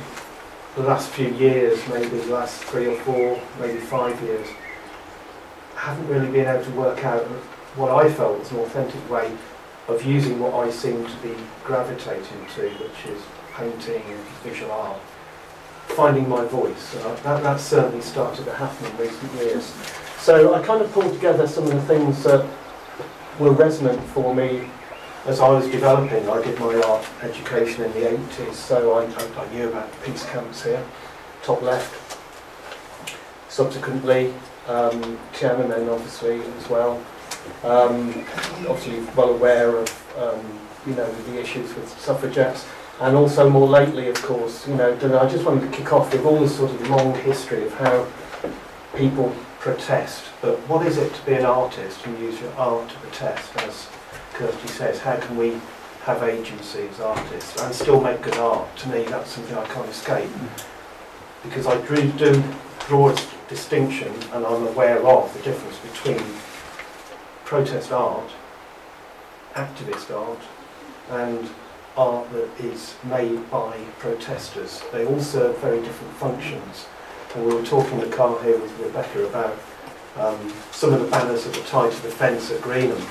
S2: the last few years, maybe the last three or four, maybe five years, haven't really been able to work out what I felt was an authentic way of using what I seem to be gravitating to, which is painting and visual art, finding my voice. I- that, that's certainly started to happen in recent years. So I kind of pulled together some of the things that were resonant for me as I was developing. I did my art education in the 80s, so I, I, I knew about peace camps here, top left. Subsequently, um, Tiananmen obviously as well. Um, obviously well aware of um, you know the issues with suffragettes, and also more lately, of course, you know, I just wanted to kick off with all this sort of long history of how people protest. But what is it to be an artist and use your art to protest? As Kirsty says, how can we have agency as artists and still make good art? To me, that's something I can't escape because I do, do a distinction, and I'm aware of the difference between protest art, activist art, and art that is made by protesters. They all serve very different functions. And we were talking in the car here with Rebecca about um, some of the banners that were tied to the fence at Greenham.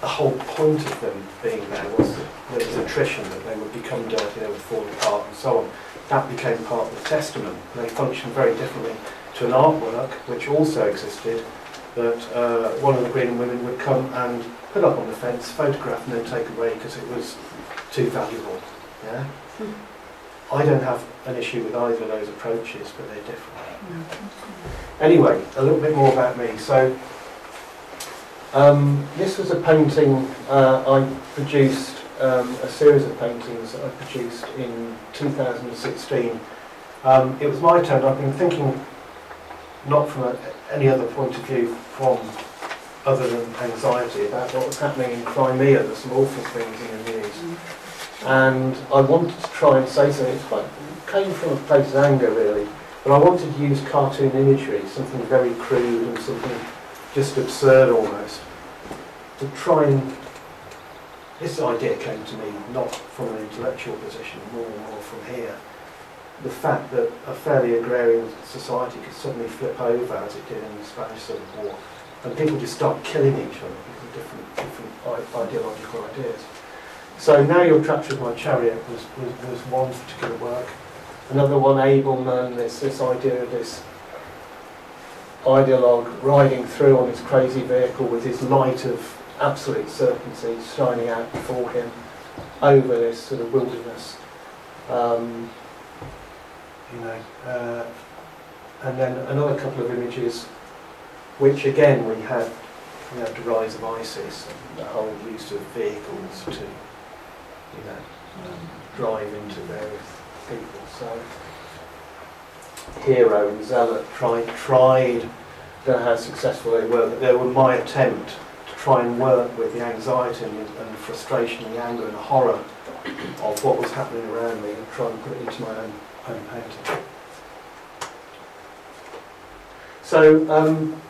S2: The whole point of them being there was that there was attrition, that they would become dirty, they would fall apart and so on. That became part of the testament. They functioned very differently to an artwork which also existed that uh, one of the Greenham women would come and put up on the fence, photograph and then take away because it was too valuable. Yeah? I don't have an issue with either of those approaches, but they're different. Anyway, a little bit more about me. So, um, this was a painting uh, I produced, um, a series of paintings that I produced in 2016. Um, it was my turn. I've been thinking, not from a, any other point of view, from other than anxiety about what was happening in Crimea. There's some awful things in the news and I wanted to try and say something. It quite came from a place of anger, really, but I wanted to use cartoon imagery, something very crude and something just absurd almost, to try and. This idea came to me not from an intellectual position, more more from here. The fact that a fairly agrarian society could suddenly flip over, as it did in the Spanish Civil War, and people just start killing each other of different, different ideological ideas. So now you're trapped with my chariot was, was, was one particular work. Another one, Abelman, this, this idea of this ideologue riding through on his crazy vehicle with his light of absolute certainty shining out before him over this sort of wilderness. Um, you know, uh, and then another couple of images, which again we had, we had the rise of ISIS and the whole use of vehicles to you know, um, drive into various people. So, hero and zealot tried, tried, don't know how successful they were, but they were my attempt try and work with the anxiety and, and frustration and the anger and the horror of what was happening around me and try and put it into my own, own painting. So, um,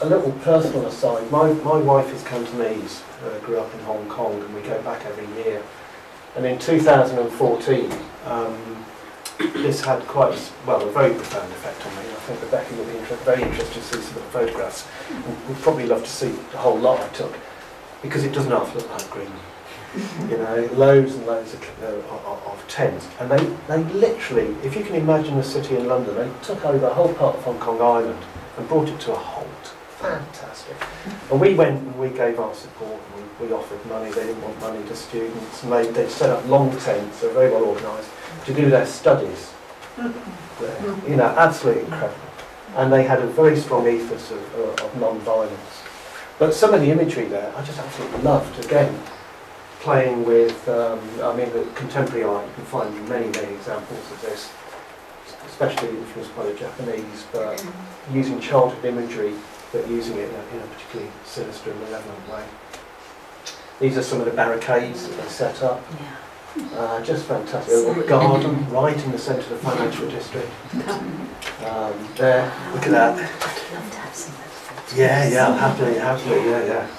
S2: a little personal aside, my, my wife is Cantonese, uh, grew up in Hong Kong, and we go back every year. And in 2014, um, this had quite, well, a very profound effect on me. I think Rebecca will be inter- very interested to see some of the photographs. And We'd probably love to see the whole lot I took, because it does not look like green. [laughs] You know, loads and loads of, uh, of, of tents. And they, they literally, if you can imagine a city in London, they took over a whole part of Hong Kong Island and brought it to a. Fantastic. And we went and we gave our support and we, we offered money. They didn't want money to students. And they, they set up long tents, they're very well organised, to do their studies. there. You know, absolutely incredible. And they had a very strong ethos of, of, of non-violence. But some of the imagery there, I just absolutely loved. Again, playing with, um, I mean, the contemporary art, you can find many, many examples of this, especially influenced by the Japanese, but using childhood imagery, but using it in a, in a particularly sinister and malevolent way. These are some of the barricades that they set up.
S3: Yeah.
S2: Uh, just fantastic. A little garden right in the centre of the financial district. Um, there, look at that.
S3: I'd love to have some of those photos.
S2: Yeah, yeah, happily, happily, yeah, yeah.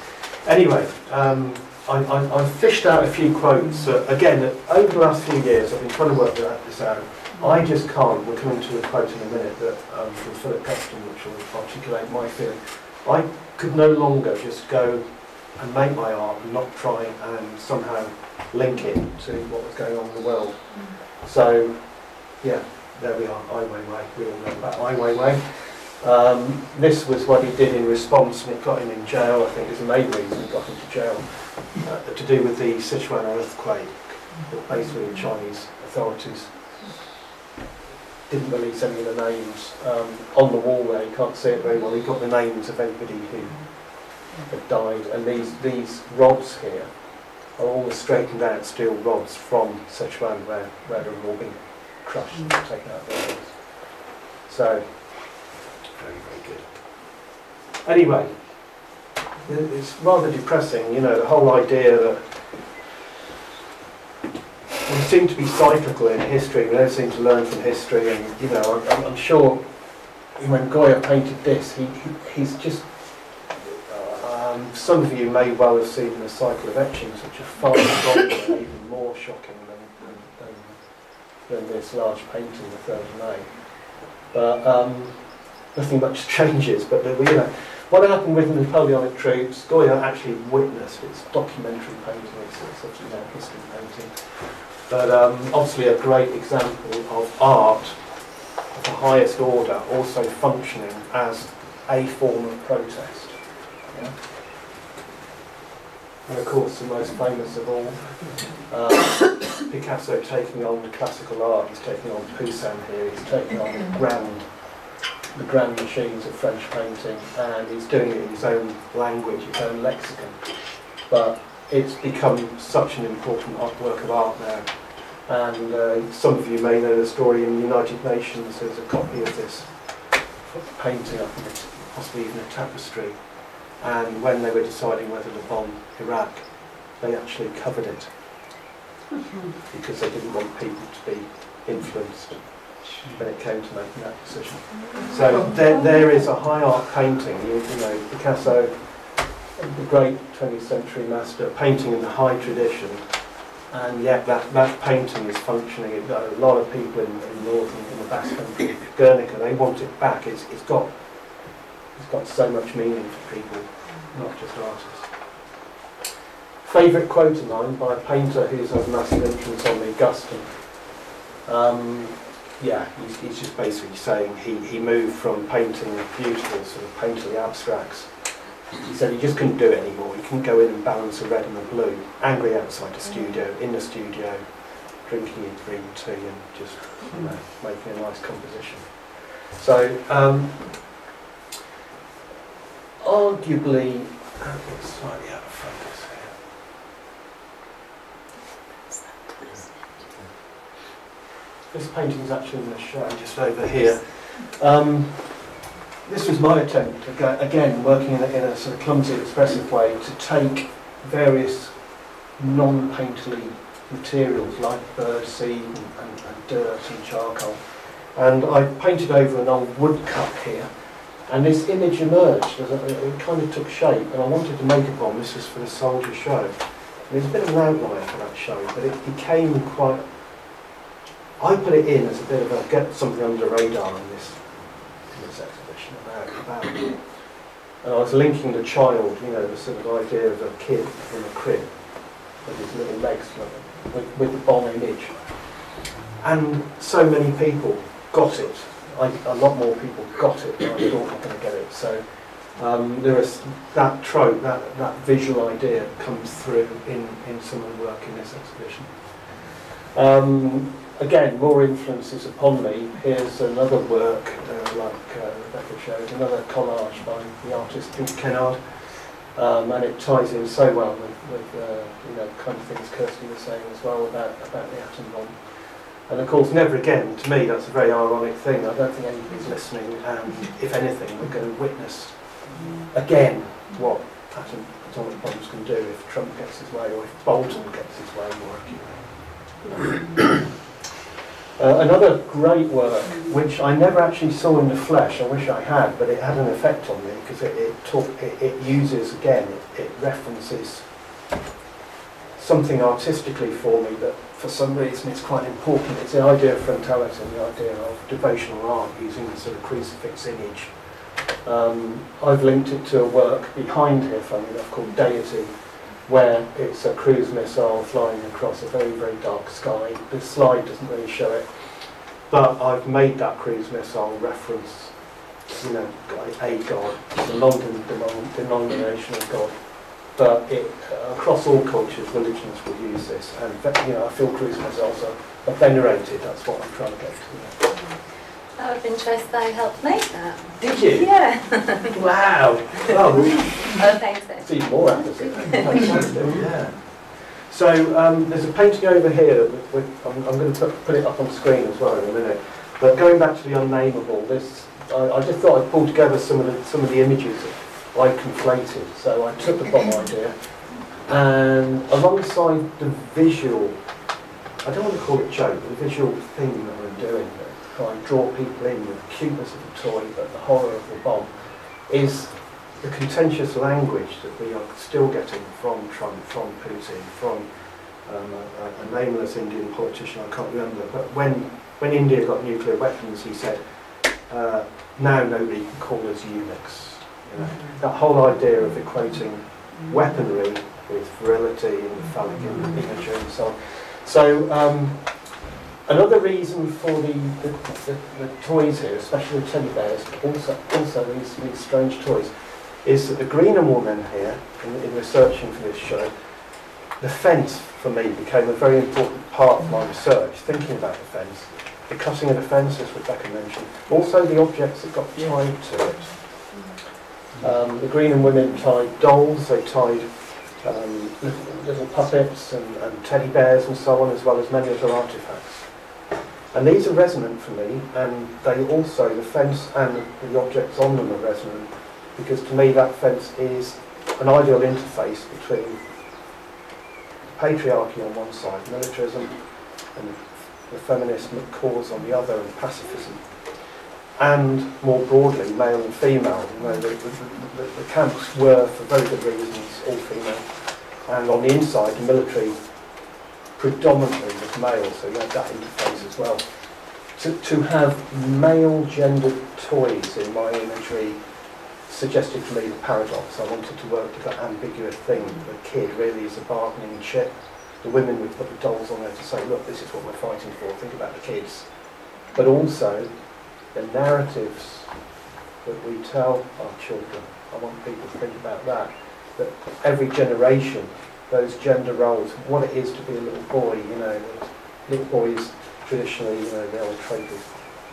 S2: Anyway, um, I, I, I've fished out a few quotes. Uh, again, over the last few years, I've been trying to work this out. I just can't. We're coming to a quote in a minute that um, from Philip Guston, which will articulate my feeling. I could no longer just go and make my art and not try and somehow link it to what was going on in the world. So, yeah, there we are. Ai Weiwei. We all know about Ai Weiwei. Um, this was what he did in response, and it got him in jail. I think is the main reason he got into jail uh, to do with the Sichuan earthquake. That basically, the Chinese authorities didn't release any of the names um, on the wall there. You can't see it very well. He got the names of everybody who had died, and these these rods here are all the straightened out steel rods from such Sichuan where where they've all been crushed and taken out. Of the so very very good. Anyway, it's rather depressing, you know, the whole idea that we seem to be cyclical in history. We don't seem to learn from history, and you know, I'm, I'm sure when Goya painted this, he, he he's just. Um, some of you may well have seen the cycle of etchings, which are far [coughs] even more shocking than, than, than, this large painting, the Third of May. But um, nothing much [laughs] changes. But you know, what happened with the Napoleonic troops, Goya actually witnessed. It's documentary painting. It's, it's now history painting. But um, obviously a great example of art of the highest order also functioning as a form of protest. Yeah? And of course the most famous of all, uh, [coughs] Picasso taking on classical art, he's taking on Poussin here, he's taking on the grand, the grand machines of French painting and he's doing it in his own language, his own lexicon. But it's become such an important work of art now. And uh, some of you may know the story in the United Nations. There's a copy of this painting, I think it's possibly even a tapestry. And when they were deciding whether to bomb Iraq, they actually covered it because they didn't want people to be influenced when it came to making that decision. So there, there is a high art painting. You, you know, Picasso, the great 20th century master, painting in the high tradition, and yet that, that painting is functioning. A lot of people in, in northern, in the Basque country, Guernica, they want it back. It's, it's got it's got so much meaning for people, not just artists. Favourite quote of mine by a painter who's had a massive influence on me, Guston. Um, yeah, he's, he's just basically saying he, he moved from painting beautiful, sort of painterly abstracts. He said he just couldn't do it anymore. He couldn't go in and balance a red and a blue, angry outside the studio, in the studio, drinking his green tea and just you know, making a nice composition. So, um, arguably, slightly out of focus here. This painting's actually in the show just over here. Um, this was my attempt, again, working in a, in a sort of clumsy, expressive way, to take various non-painterly materials like bird seed and, and, and dirt and charcoal. And I painted over an old woodcut here, and this image emerged, as it kind of took shape, and I wanted to make a bomb. This was for the soldier show. And there's a bit of an outline for that show, but it became quite... I put it in as a bit of a get something under radar in this, about, and I was linking the child, you know, the sort of idea of a kid in a crib with his little legs with, with the bomb image. And so many people got it. I, a lot more people got it than I thought were going to get it. So um, there is that trope, that, that visual idea comes through in, in some of the work in this exhibition. Um, again, more influences upon me. Here's another work, uh, like uh, Rebecca showed, another collage by the artist Pete Kennard. Um, and it ties in so well with, with uh, you know, the kind of things Kirsty was saying as well about, about the atom bomb. And of course, never again, to me, that's a very ironic thing. I don't think anybody's listening, and if anything, going to witness again what atom, atomic bombs can do if Trump gets his way, or if Bolton gets his way more accurately. Uh, another great work, which I never actually saw in the flesh, I wish I had, but it had an effect on me because it, it, talk, it, it uses, again, it, it references something artistically for me that for some reason it's quite important. It's the idea of frontality the idea of devotional art using the sort of crucifix image. Um, I've linked it to a work behind here, funny enough, called Deity, where it's a cruise missile flying across a very, very dark sky. This slide doesn't really show it, but I've made that cruise missile reference, you know, a god, the London denominational god. But it, across all cultures, religions will use this, and you know, I feel cruise missiles are, are venerated. That's what I'm trying to get to.
S5: Out of interest, they helped make that.
S2: Did you?
S5: Yeah.
S2: Wow. Oh,
S5: Oh, thanks.
S2: It's even more yeah. So um, there's a painting over here. That we, I'm, I'm going to put, put it up on screen as well in a minute. But going back to the unnameable, this I, I just thought I'd pull together some of the some of the images that I conflated. So I took the bomb idea, and alongside the visual, I don't want to call it joke, the visual thing that I'm doing, try and draw people in with the cuteness of the toy, but the horror of the bomb, is the contentious language that we are still getting from Trump, from Putin, from um, a, a, nameless Indian politician, I can't remember, but when, when India got nuclear weapons, he said, uh, now nobody can call us eunuchs. You know? That whole idea of equating weaponry with virility and phallic imagery and so on. So um, another reason for the, the, the, the, toys here, especially the teddy bears, also, also these, these strange toys, is that the Greenham woman here, in, in researching for this show, the fence for me became a very important part of my research, thinking about the fence, the cutting of the fence, as Rebecca mentioned, also the objects that got tied to it. Um, the Greenham women tied dolls, they tied um, little, little, puppets and, and teddy bears and so on, as well as many other artefacts. And these are resonant for me, and they also, the fence and the objects on them are resonant because to me that fence is an ideal interface between patriarchy on one side, militarism, and the feminist cause on the other, and pacifism. And more broadly, male and female. You know, the, the, the, the camps were, for very good reasons, all female. And on the inside, the military predominantly was male, so you had that interface as well. To, to have male gendered toys in my imagery suggested to me the paradox. I wanted to work with that ambiguous thing. Mm. The kid really is a bargaining chip. The women would put the dolls on there to say, look, this is what we're fighting for, think about the kids. But also the narratives that we tell our children. I want people to think about that. That every generation, those gender roles, what it is to be a little boy, you know, little boys traditionally, you know, the old traders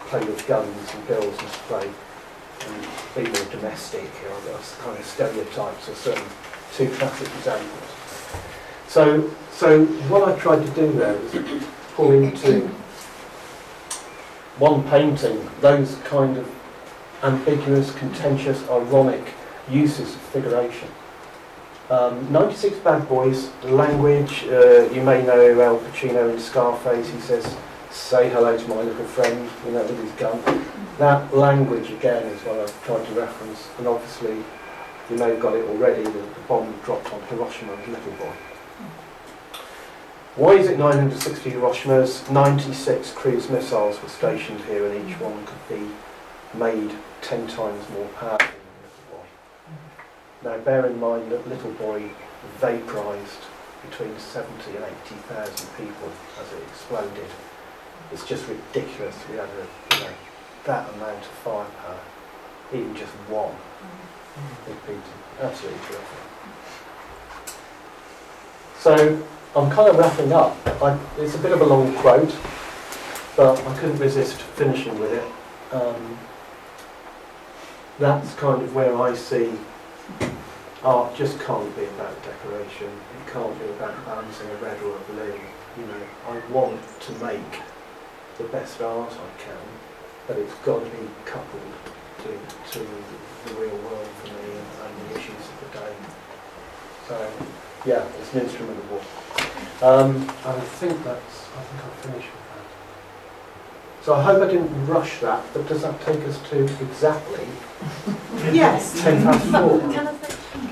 S2: play with guns and girls must play and be more domestic, or those kind of stereotypes or certain two classic examples. So, so what I tried to do there was pull into one painting those kind of ambiguous, contentious, ironic uses of figuration. Um, 96 Bad Boys, language, uh, you may know Al Pacino in Scarface, he says, say hello to my little friend, you know, with his gun that language again is what I've tried to reference, and obviously you may have got it already, the, the bomb dropped on Hiroshima's little boy. Why is it 960 Hiroshimas? 96 cruise missiles were stationed here and each one could be made 10 times more powerful than the little boy. Now bear in mind that little boy vaporised between 70 and 80,000 people as it exploded. It's just ridiculous. We had a, you know, that amount of firepower, even just one, would be absolutely terrific. So I'm kind of wrapping up. I, it's a bit of a long quote, but I couldn't resist finishing with it. Um, that's kind of where I see art just can't be about decoration. It can't be about balancing a red or a blue. You know, I want to make the best art I can but it's got to be coupled to, to the real world for me and, and the issues of the day. So, yeah, it's an instrument of war. Um, I think that's, I think I've finished. So I hope I didn't rush that, but does that take us to exactly [laughs]
S1: yes.
S2: 10 past 4?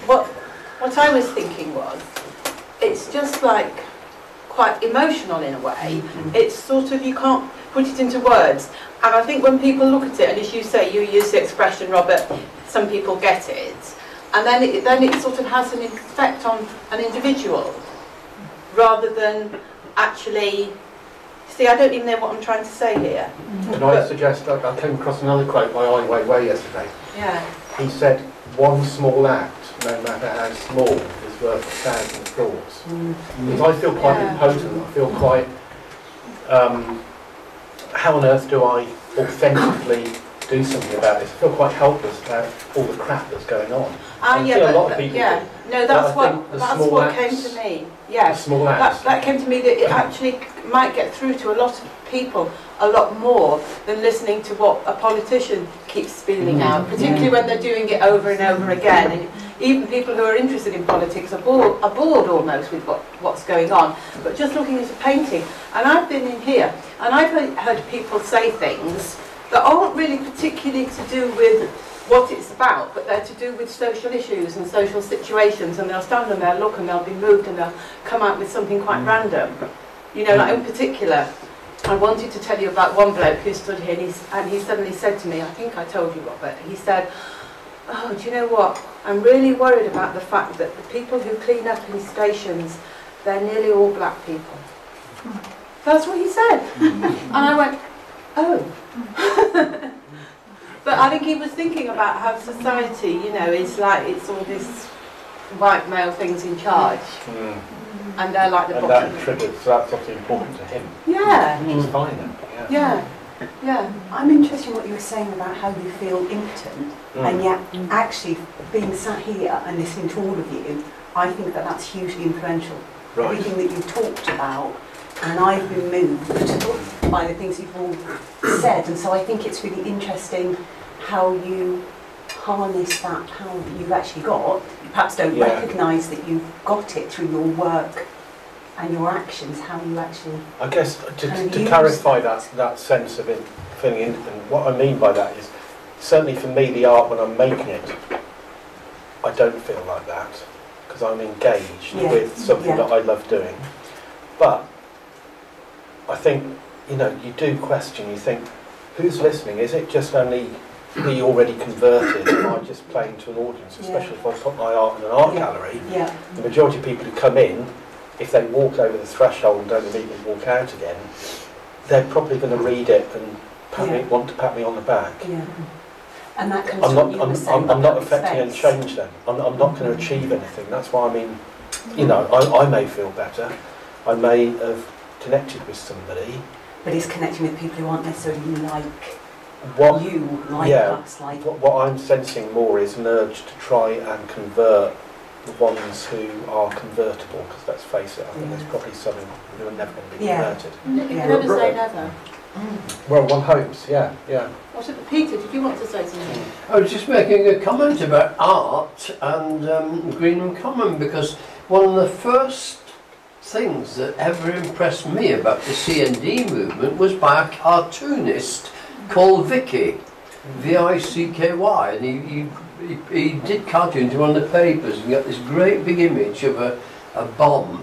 S1: what, what I was thinking was, it's just like quite emotional in a way. Mm-hmm. It's sort of, you can't put it into words. And I think when people look at it, and as you say, you use the expression, Robert, some people get it, and then it, then it sort of has an effect on an individual, rather than actually, see, I don't even know what I'm trying to say here.
S2: Can I suggest, I I came across another quote by Ai Weiwei yesterday.
S1: Yeah.
S2: He said, one small act, no matter how small, is worth a thousand thoughts. Because I feel quite
S1: Yeah.
S2: impotent, I feel quite, um, how on earth do I authentically do something about this? I feel quite helpless about all the crap that's going on.
S1: Ah,
S2: I
S1: yeah,
S2: see a lot of people
S1: yeah.
S2: do.
S1: No, that's what, that's what came to me. Yes.
S2: small
S1: That,
S2: acts.
S1: that came to me that it actually might get through to a lot of people a lot more than listening to what a politician keeps spilling out, particularly when they're doing it over and over again. And even people who are interested in politics are bored, are bored almost with what, what's going on. But just looking at a painting, and I've been in here, and I've heard people say things that aren't really particularly to do with what it's about, but they're to do with social issues and social situations, and they'll stand and they'll look and they'll be moved and they'll come out with something quite mm. random. You know, like in mm. particular, I wanted to tell you about one bloke who stood here and, and he suddenly said to me, I think I told you Robert, he said, oh, do you know what, I'm really worried about the fact that the people who clean up in stations, they're nearly all black people. Mm. That's what he said. and I went, oh. [laughs] but I think he was thinking about how society, you know, is like, it's all this white male things in charge,
S2: Mm.
S1: and they're like the
S2: And
S1: bottom.
S2: that triggered, so that's obviously important to him.
S1: Yeah,
S2: Which is fine then, yeah.
S1: yeah, yeah.
S6: I'm interested in what you were saying about how you feel impotent, and
S2: Mm.
S6: yet actually being sat here and listening to all of you, I think that that's hugely influential.
S2: Right.
S6: Everything that you've talked about, and I've been moved by the things you've all said, and so I think it's really interesting how you harness that power that you've actually got. You perhaps don't
S2: Yeah.
S6: recognise that you've got it through your work and your actions, how you actually
S2: I guess to,
S6: And
S2: to clarify
S6: that.
S2: that, that sense of it, feeling independent, what I mean by that is certainly for me, the art when I'm making it, I don't feel like that because I'm engaged
S6: Yeah,
S2: with something
S6: yeah.
S2: that I love doing. But I think, you know, you do question, you think, who's listening? Is it just only me already converted? Am I just playing to an audience?
S6: Yeah.
S2: Especially if I put my art in an art
S6: Yeah.
S2: gallery,
S6: Yeah,
S2: the majority of people who come in, if they walk over the threshold and don't immediately walk out again, they're probably going to read it and pat me, want to pat me on the back.
S6: yeah. And that comes
S2: I'm not, I'm, I'm, I'm not affecting any
S6: space.
S2: change then. I'm, I'm not going to mm-hmm. achieve anything. That's why I mean, you know, I, I may feel better. I may have connected with somebody.
S6: But it's connecting with people who aren't necessarily like
S2: What,
S6: you, like
S2: yeah.
S6: us, like
S2: what, what I'm sensing more is an urge to try and convert the ones who are convertible, because let's face it, I think there's probably some who are never going to be
S6: Yeah.
S2: converted.
S6: Yeah.
S1: never say
S2: Right.
S1: never.
S2: Well, one hopes, yeah, yeah.
S1: What about Peter? Did you want to say something?
S7: I was just making a comment about art and um, Greenham Common because one of the first things that ever impressed me about the CND movement was by a cartoonist called Vicky, V-I-C-K-Y, and he, he, he, did cartoons in one of the papers and got this great big image of a, a bomb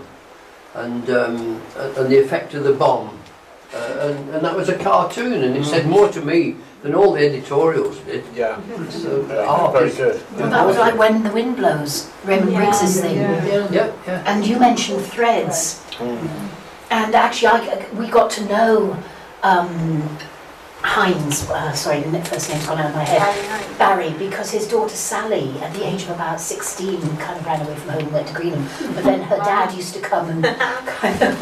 S7: and, um, and the effect of the bomb. Uh, and, and that was a cartoon and it said more to me than all the editorials did.
S2: Yeah,
S7: So
S2: yeah
S7: art
S2: very
S7: is
S2: good.
S3: Well, that was like when the wind blows, Raymond
S6: Yeah,
S3: Briggs's thing.
S6: yeah.
S7: Yeah, yeah.
S3: And you mentioned threads.
S2: Mm.
S3: And actually, I, we got to know um, Hines, uh, sorry, the first name's gone out of my head, Barry, because his daughter Sally, at the age of about 16, kind of ran away from home and went to Greenham. But then her dad used to come and [laughs] kind of,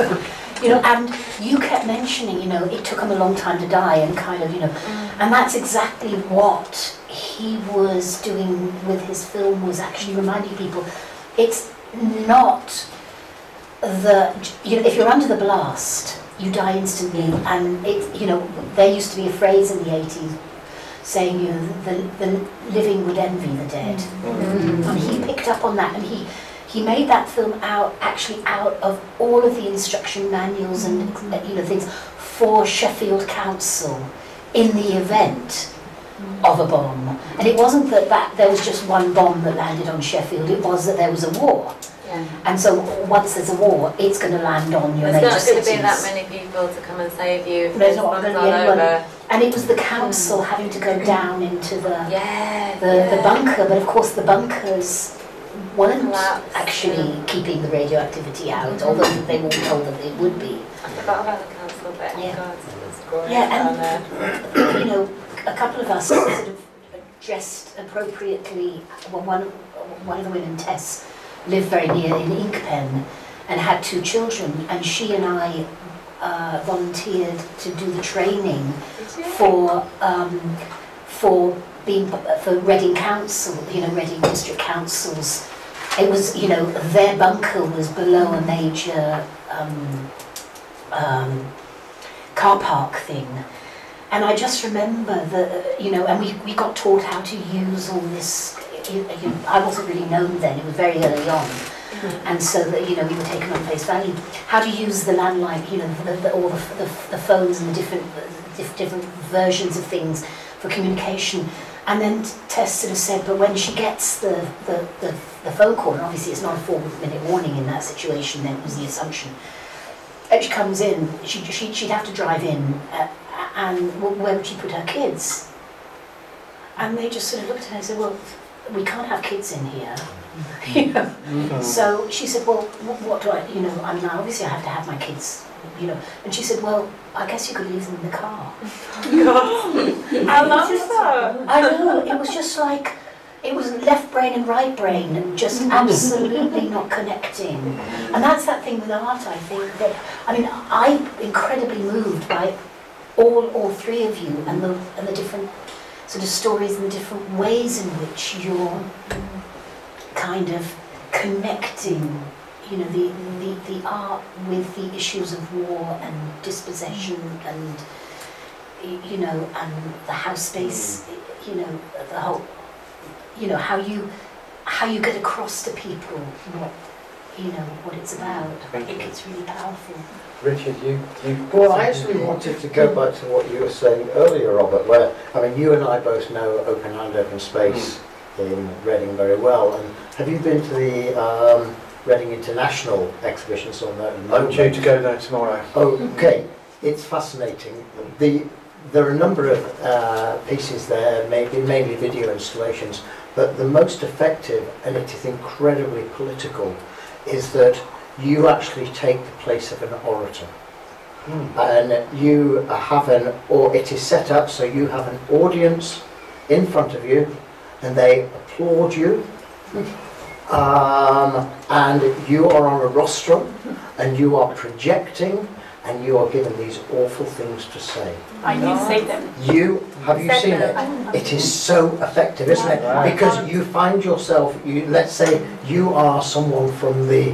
S3: you know, and you kept mentioning, you know, it took him a long time to die and kind of, you know, and that's exactly what he was doing with his film, was actually reminding people it's not the, you know, if you're under the blast, you die instantly, and it, you know, there used to be a phrase in the 80s saying, you know, the, the living would envy the dead.
S2: Mm.
S3: And he picked up on that, and he, he made that film out, actually out of all of the instruction manuals and, uh, you know, things for Sheffield Council in the event of a bomb. And it wasn't that, that there was just one bomb that landed on Sheffield, it was that there was a war.
S5: Yeah.
S3: And so once there's a war, it's going to land on your
S5: There's
S3: major
S5: not going to be that many people to come and save you. if
S3: There's
S5: There's
S3: not gonna
S5: all
S3: be anyone.
S5: over.
S3: And it was the council having to go down into the
S5: Yeah.
S3: the,
S5: yeah.
S3: the bunker, but of course the bunkers weren't
S5: Collapsed,
S3: actually keeping the radioactivity out, although they were told that they would be.
S5: I forgot about the council bit.
S3: Yeah.
S5: God, it was great.
S3: Yeah, and-
S5: there. [coughs]
S3: you know, a couple of us [coughs] sort of dressed appropriately. Well, one, one of the women, Tess, lived very near in Inkpen and had two children, and she and I uh, volunteered to do the training for um, for being for Reading Council, you know, Reading District Councils. It was, you know, their bunker was below a major um, um, car park thing. And I just remember that, you know, and we, we got taught how to use all this. You, you, I wasn't really known then, it was very early on. And so that, you know, we were taken on face value. How to use the landline, you know, the, the, all the, the, the phones and the different, diff, different versions of things for communication. And then Tess sort of said, but when she gets the, the, the, the phone call, and obviously it's not a four minute warning in that situation, then was the assumption. And she comes in, she, she, she'd have to drive in, uh, and where would she put her kids? And they just sort of looked at her and said, well, we can't have kids in here. You know?
S2: Mm.
S3: So she said, well, wh- what do I, you know, I mean, obviously I have to have my kids, you know. And she said, well, I guess you could leave them in the car.
S4: How long is that?
S3: I know, it was just like, it was left brain and right brain, and just absolutely not connecting. And that's that thing with art, I think, that, I mean, I'm incredibly moved by all, all three of you and the, and the different sort of stories and the different ways in which you're kind of connecting, you know, the, the, the art with the issues of war and dispossession and, you know, and the house space, mm. you know, the whole, you know, how you, how you get across to people what, you know, what it's about. I think it's really powerful.
S8: Richard, you, you.
S9: Well, I actually wanted to go back to what you were saying earlier, Robert, where, I mean, you and I both know Open Hand, Open Space mm. In Reading very well. And have you been to the um, Reading International exhibition? on that? at
S2: I'm due to go there tomorrow.
S9: Okay, it's fascinating. The, there are a number of uh, pieces there, maybe mainly video installations, but the most effective, and it is incredibly political, is that you actually take the place of an orator. And you have an, or it is set up so you have an audience in front of you, and they applaud you. Um, and you are on a rostrum, and you are projecting, and you are given these awful things to say.
S4: I did say them.
S9: You have you
S5: Said
S9: seen it? It is so effective, isn't it?
S2: Right.
S9: Because you find yourself, you let's say you are someone from the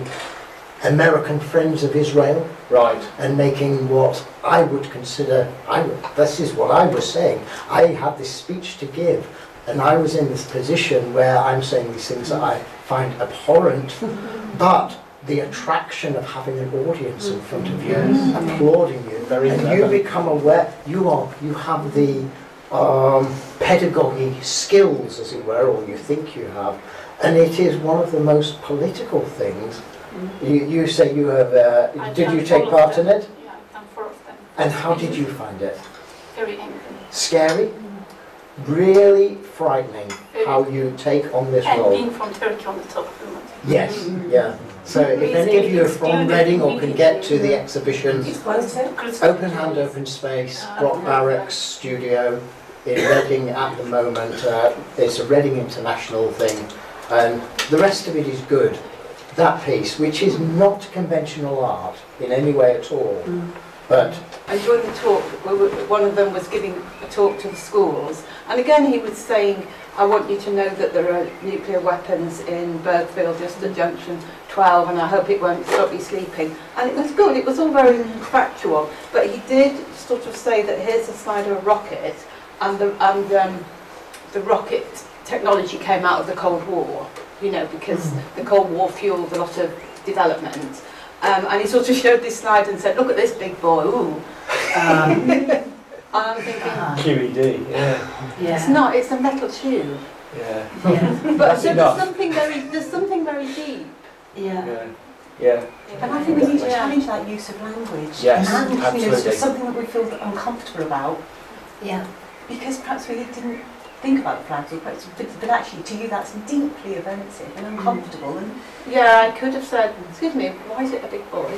S9: American Friends of Israel
S2: Right.
S9: and making what I would consider, I this is what I was saying. I had this speech to give, and I was in this position where I'm saying these things that I find abhorrent, [laughs] but the attraction of having an audience in front of you, applauding you,
S2: Very
S9: and you become aware, you are, you have the um, pedagogy skills, as it were, or you think you have, and it is one of the most political things. You, you say you have, uh, did you take part in it?
S4: Yeah, I've done four of them.
S9: And how did you find it?
S4: Very angry.
S9: Scary? Really frightening how you take on this
S4: And
S9: role?
S4: being from Turkey on the top of the mountain.
S9: Yes, yeah. So if any of you are from Reading or can get to the exhibition, Open Hand, Open Space, uh, Brock Barracks Studio in Reading at the moment. Uh, it's a Reading International thing, and the rest of it is good. That piece, which is not conventional art in any way at all, mm. but
S1: I enjoyed the talk. One of them was giving a talk to the schools, and again he was saying, "I want you to know that there are nuclear weapons in Burghfield, just at junction 12, and I hope it won't stop you sleeping." And it was good. It was all very factual, but he did sort of say that here's a slide of a rocket, and the and um, the rocket technology came out of the Cold War. You know, because the Cold War fueled a lot of development. Um, and he sort of [laughs] showed this slide and said, look at this big boy, ooh. [laughs] [laughs] Um, I'm thinking,
S3: Ah,
S2: QED, yeah.
S3: yeah.
S1: it's not, it's a metal tube.
S2: Yeah.
S3: Yeah. [laughs]
S1: But
S2: That's
S1: so
S2: enough.
S1: there's something very, there's something very deep
S6: Yeah.
S8: Yeah. Yeah.
S6: And I think we need to
S1: Yeah.
S6: challenge that use of language.
S8: Yes,
S6: and, you know,
S8: absolutely.
S6: something that we feel uncomfortable about
S3: Yeah.
S6: because perhaps we didn't think about the flags or perhaps, but, but actually to you that's deeply offensive and uncomfortable and
S1: Yeah, I could have said, excuse me, why is it a big boy?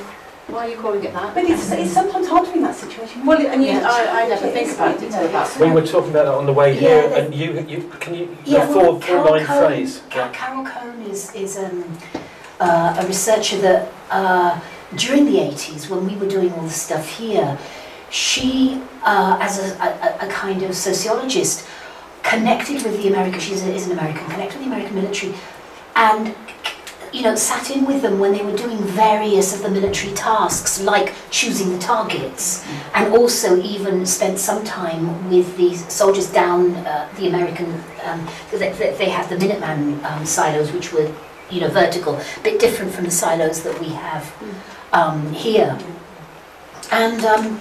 S1: Why are you calling it that?
S6: but it's, it's sometimes hard to be in that situation.
S1: Well, and you,
S3: Yeah.
S1: I, I never think
S6: is,
S1: about
S6: you
S1: it
S6: know,
S1: till about
S8: We were talking about that on the way here,
S3: the-
S8: and you, you can you
S3: Yeah,
S8: the
S3: well,
S8: four four
S3: Carol
S8: line
S3: Cohn-
S8: phrase.
S3: Ca- Carol Cohn is, is um, uh, a researcher that uh, during the 80s, when we were doing all the stuff here, she, uh, as a, a, a kind of sociologist, connected with the American, she is, a, is an American, connected with the American military, and you know, sat in with them when they were doing various of the military tasks, like choosing the targets, and also even spent some time with the soldiers down uh, the American, um, they, they had the Minuteman um, silos, which were, you know, vertical, a bit different from the silos that we have um, here. And, um,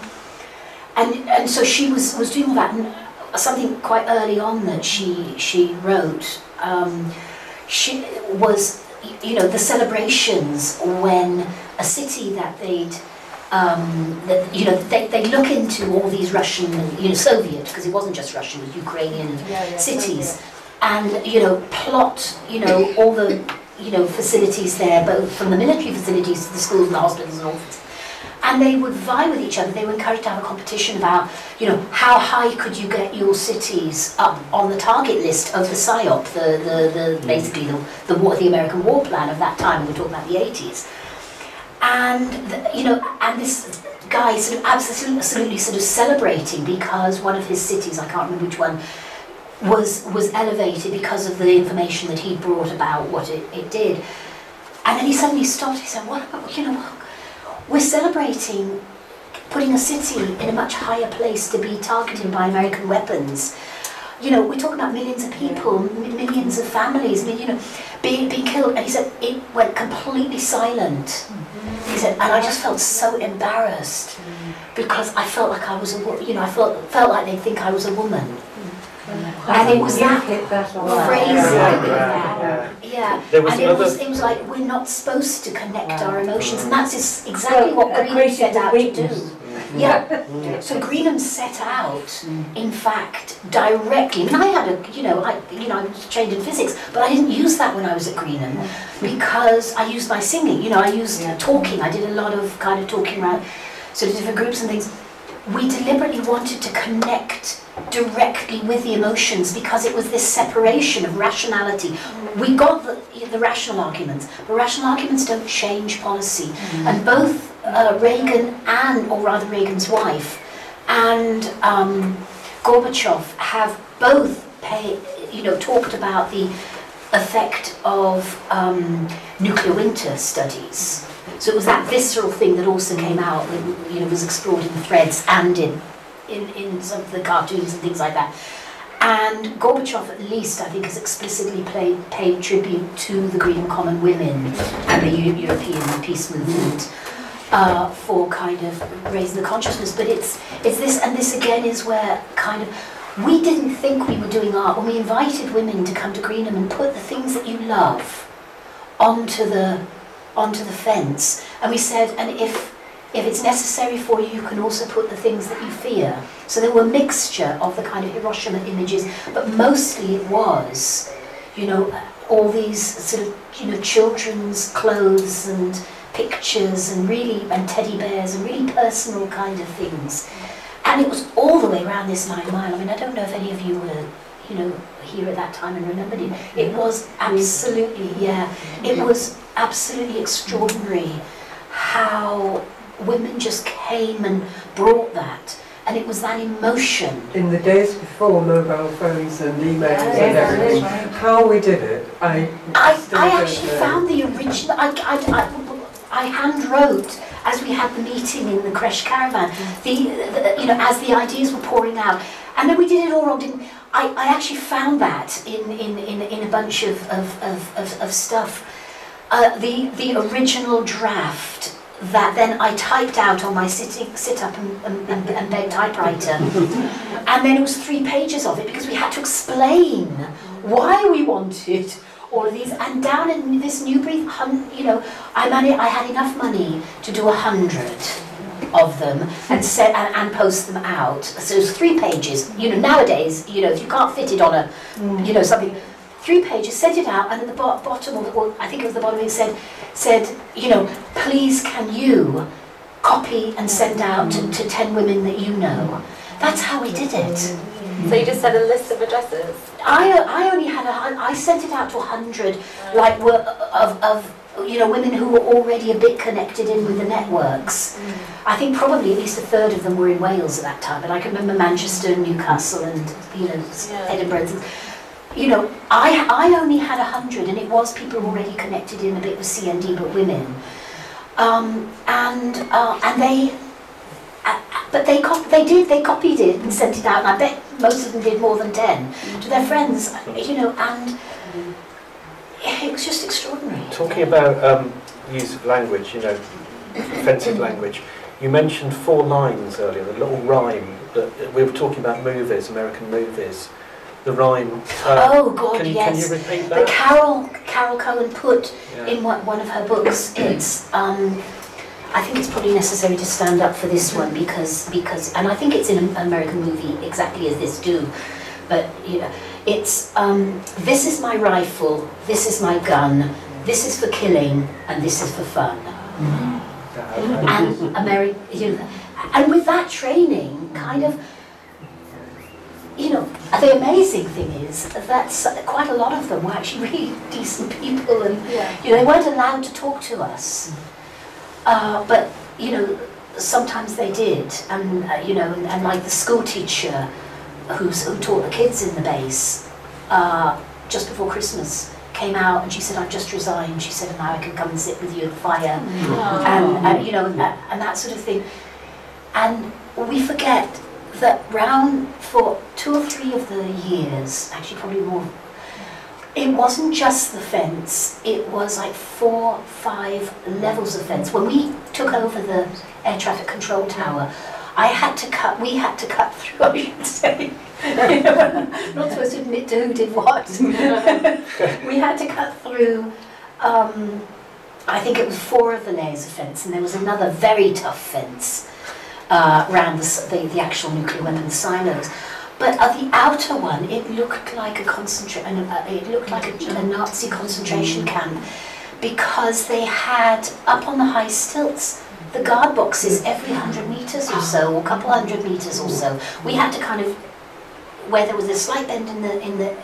S3: and, and so she was, was doing all that, and something quite early on that she, she wrote, um, she was, you know, the celebrations when a city that they'd, um, that, you know, they, they look into all these Russian, you know, Soviet, because it wasn't just Russian, it was Ukrainian cities, and, you know, plot, you know, all the, you know, facilities there, both from the military facilities to the schools and the hospitals and all. And they would vie with each other. They were encouraged to have a competition about, you know, how high could you get your cities up on the target list of the SIOP, the, the, the mm. basically the, the, war, the American war plan of that time. We're talking about the 80s. And, the, you know, and this guy sort of absolutely, absolutely sort of celebrating because one of his cities, I can't remember which one, was was elevated because of the information that he brought about what it, it did. And then he suddenly stopped. He said, "What you know? We're celebrating putting a city in a much higher place to be targeted by American weapons. You know, we're talking about millions of people, millions of families, you know, being being killed." And he said it went completely silent. He said, and I just felt so embarrassed because I felt like I was a, you know, I felt felt like they think I was a woman. And it was that phrasing
S8: Yeah, yeah,
S3: that. Yeah.
S8: There was
S3: and it was, it was like we're not supposed to connect our emotions, and that's just exactly what Greenham set out to do. Yeah. So Greenham set out, in fact, directly. I mean, I had a, you know, I, you know, I was trained in physics, but I didn't use that when I was at Greenham because I used my singing. You know, I used talking. I did a lot of kind of talking around sort of different groups and things. We deliberately wanted to connect directly with the emotions because it was this separation of rationality. We got the, the rational arguments, but rational arguments don't change policy. And both uh, Reagan and, or rather Reagan's wife, and um, Gorbachev have both pay, you know, talked about the effect of um, nuclear winter studies. So it was that visceral thing that also came out that you know was explored in the threads and in in, in some of the cartoons and things like that. And Gorbachev, at least, I think, has explicitly played, paid tribute to the Greenham Common women and the Eu- European peace movement uh, for kind of raising the consciousness. But it's it's this, and this again is where kind of we didn't think we were doing art when we invited women to come to Greenham and put the things that you love onto the onto the fence, and we said, and if if it's necessary for you, you can also put the things that you fear. So there were a mixture of the kind of Hiroshima images, but mostly it was, you know, all these sort of, you know, children's clothes and pictures and really, and teddy bears and really personal kind of things. And it was all the way around this nine mile. I mean, I don't know if any of you were, you know, here at that time and remembered it. It was absolutely, yeah, it was absolutely extraordinary how women just came and brought that. And it was that emotion.
S10: In the days before mobile phones and emails and
S6: Yes,
S10: everything,
S6: right.
S10: how we did it, I
S3: I, I actually found the original, I, I, I, I hand wrote as we had the meeting in the Creche Caravan, the, the, you know, as the ideas were pouring out. And then we did it all wrong, didn't I, I actually found that in, in, in, in a bunch of, of, of, of, stuff. Uh, the, the original draft that then I typed out on my sitting, sit up and, and, and, and bed typewriter. [laughs] and then it was three pages of it because we had to explain why we wanted all of these. And down in this Newbury, hun- you know, I, mani- I had enough money to do a hundred of them and set and, and post them out. So it's three pages. You know, nowadays, you know, if you can't fit it on a, mm. you know, something, three pages, sent it out, and at the bo- bottom, of, or I think it was the bottom, it said, said, you know, please can you copy and send out to, to 10 women that you know. That's how we did it. Mm.
S5: So you just said a list of addresses?
S3: I, I only had a, I sent it out to a hundred, like were of, of you know women who were already a bit connected in with the networks. I think probably at least a third of them were in Wales at that time, and I can remember Manchester, and Newcastle, and you know
S5: Yeah.
S3: Edinburgh. and- You know, I I only had a hundred, and it was people already connected in a bit with CND, but women. Um, and uh, and they. But they cop- they did they copied it and sent it out and I bet most of them did more than 10 to their friends you know and it was just extraordinary
S8: Talking about um, use of language, you know, offensive language, you mentioned four lines earlier, the little rhyme that we were talking about movies, American movies. The rhyme. Uh,
S3: oh god
S8: can,
S3: yes
S8: can you repeat
S3: that
S8: that?
S3: Carol Carol Cohn put
S8: Yeah.
S3: in one, one of her books it's um, I think it's probably necessary to stand up for this one because because and I think it's in an American movie exactly as this do. But you know it's um, this is my rifle this is my gun this is for killing and this is for fun. And Ameri- you know, and with that training, kind of, you know, the amazing thing is that quite a lot of them were actually really [laughs] decent people, and you know, they weren't allowed to talk to us, uh, but you know, sometimes they did, and uh, you know, and, and like the school teacher who's, who taught the kids in the base uh, just before Christmas came out and she said, I've just resigned. She said, now I can come and sit with you at the fire. And, and you know and that, and that sort of thing. And we forget that round for two or three of the years actually probably more it wasn't just the fence it was like four five levels of fence. When we took over the air traffic control tower I had to cut we had to cut through [laughs] I should say. [laughs] Not supposed to admit to who did what. [laughs] We had to cut through um, I think it was four of the layers of fence, and there was another very tough fence uh, around the, the, the actual nuclear weapons silos. But at the outer one, it looked like a concentra- uh, it looked like a, a Nazi concentration camp because they had up on the high stilts the guard boxes every hundred meters or so, or a couple hundred meters or so. We had to kind of where there was a slight bend in the in the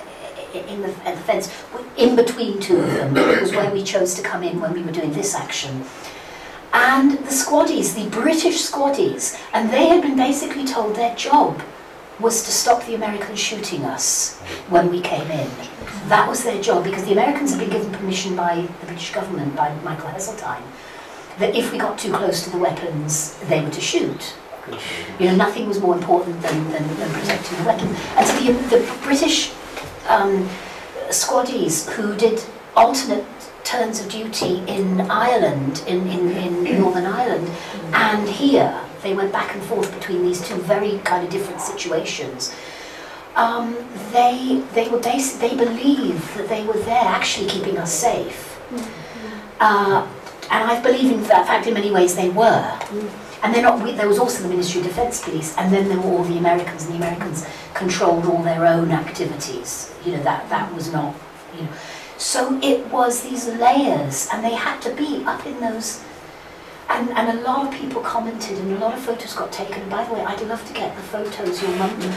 S3: in the, at the fence, in between two of them, was where we chose to come in when we were doing this action. And the squaddies, the British squaddies, and they had been basically told their job was to stop the Americans shooting us when we came in. That was their job because the Americans had been given permission by the British government, by Michael Heseltine, that if we got too close to the weapons, they were to shoot. You know, nothing was more important than, than, than protecting the weapons. And so the, the British um, squaddies who did alternate turns of duty in Ireland, in, in, in Northern Ireland, and here, they went back and forth between these two very kind of different situations. Um, they, they were basi- they believed that they were there actually keeping us safe. Uh, and I believe in fa- fact in many ways they were. And then not, we, there was also the Ministry of Defence Police, and then there were all the Americans, and the Americans controlled all their own activities. You know, that, that was not, you know. So it was these layers, and they had to be up in those. And, and a lot of people commented, and a lot of photos got taken. And by the way, I'd love to get the photos your mum.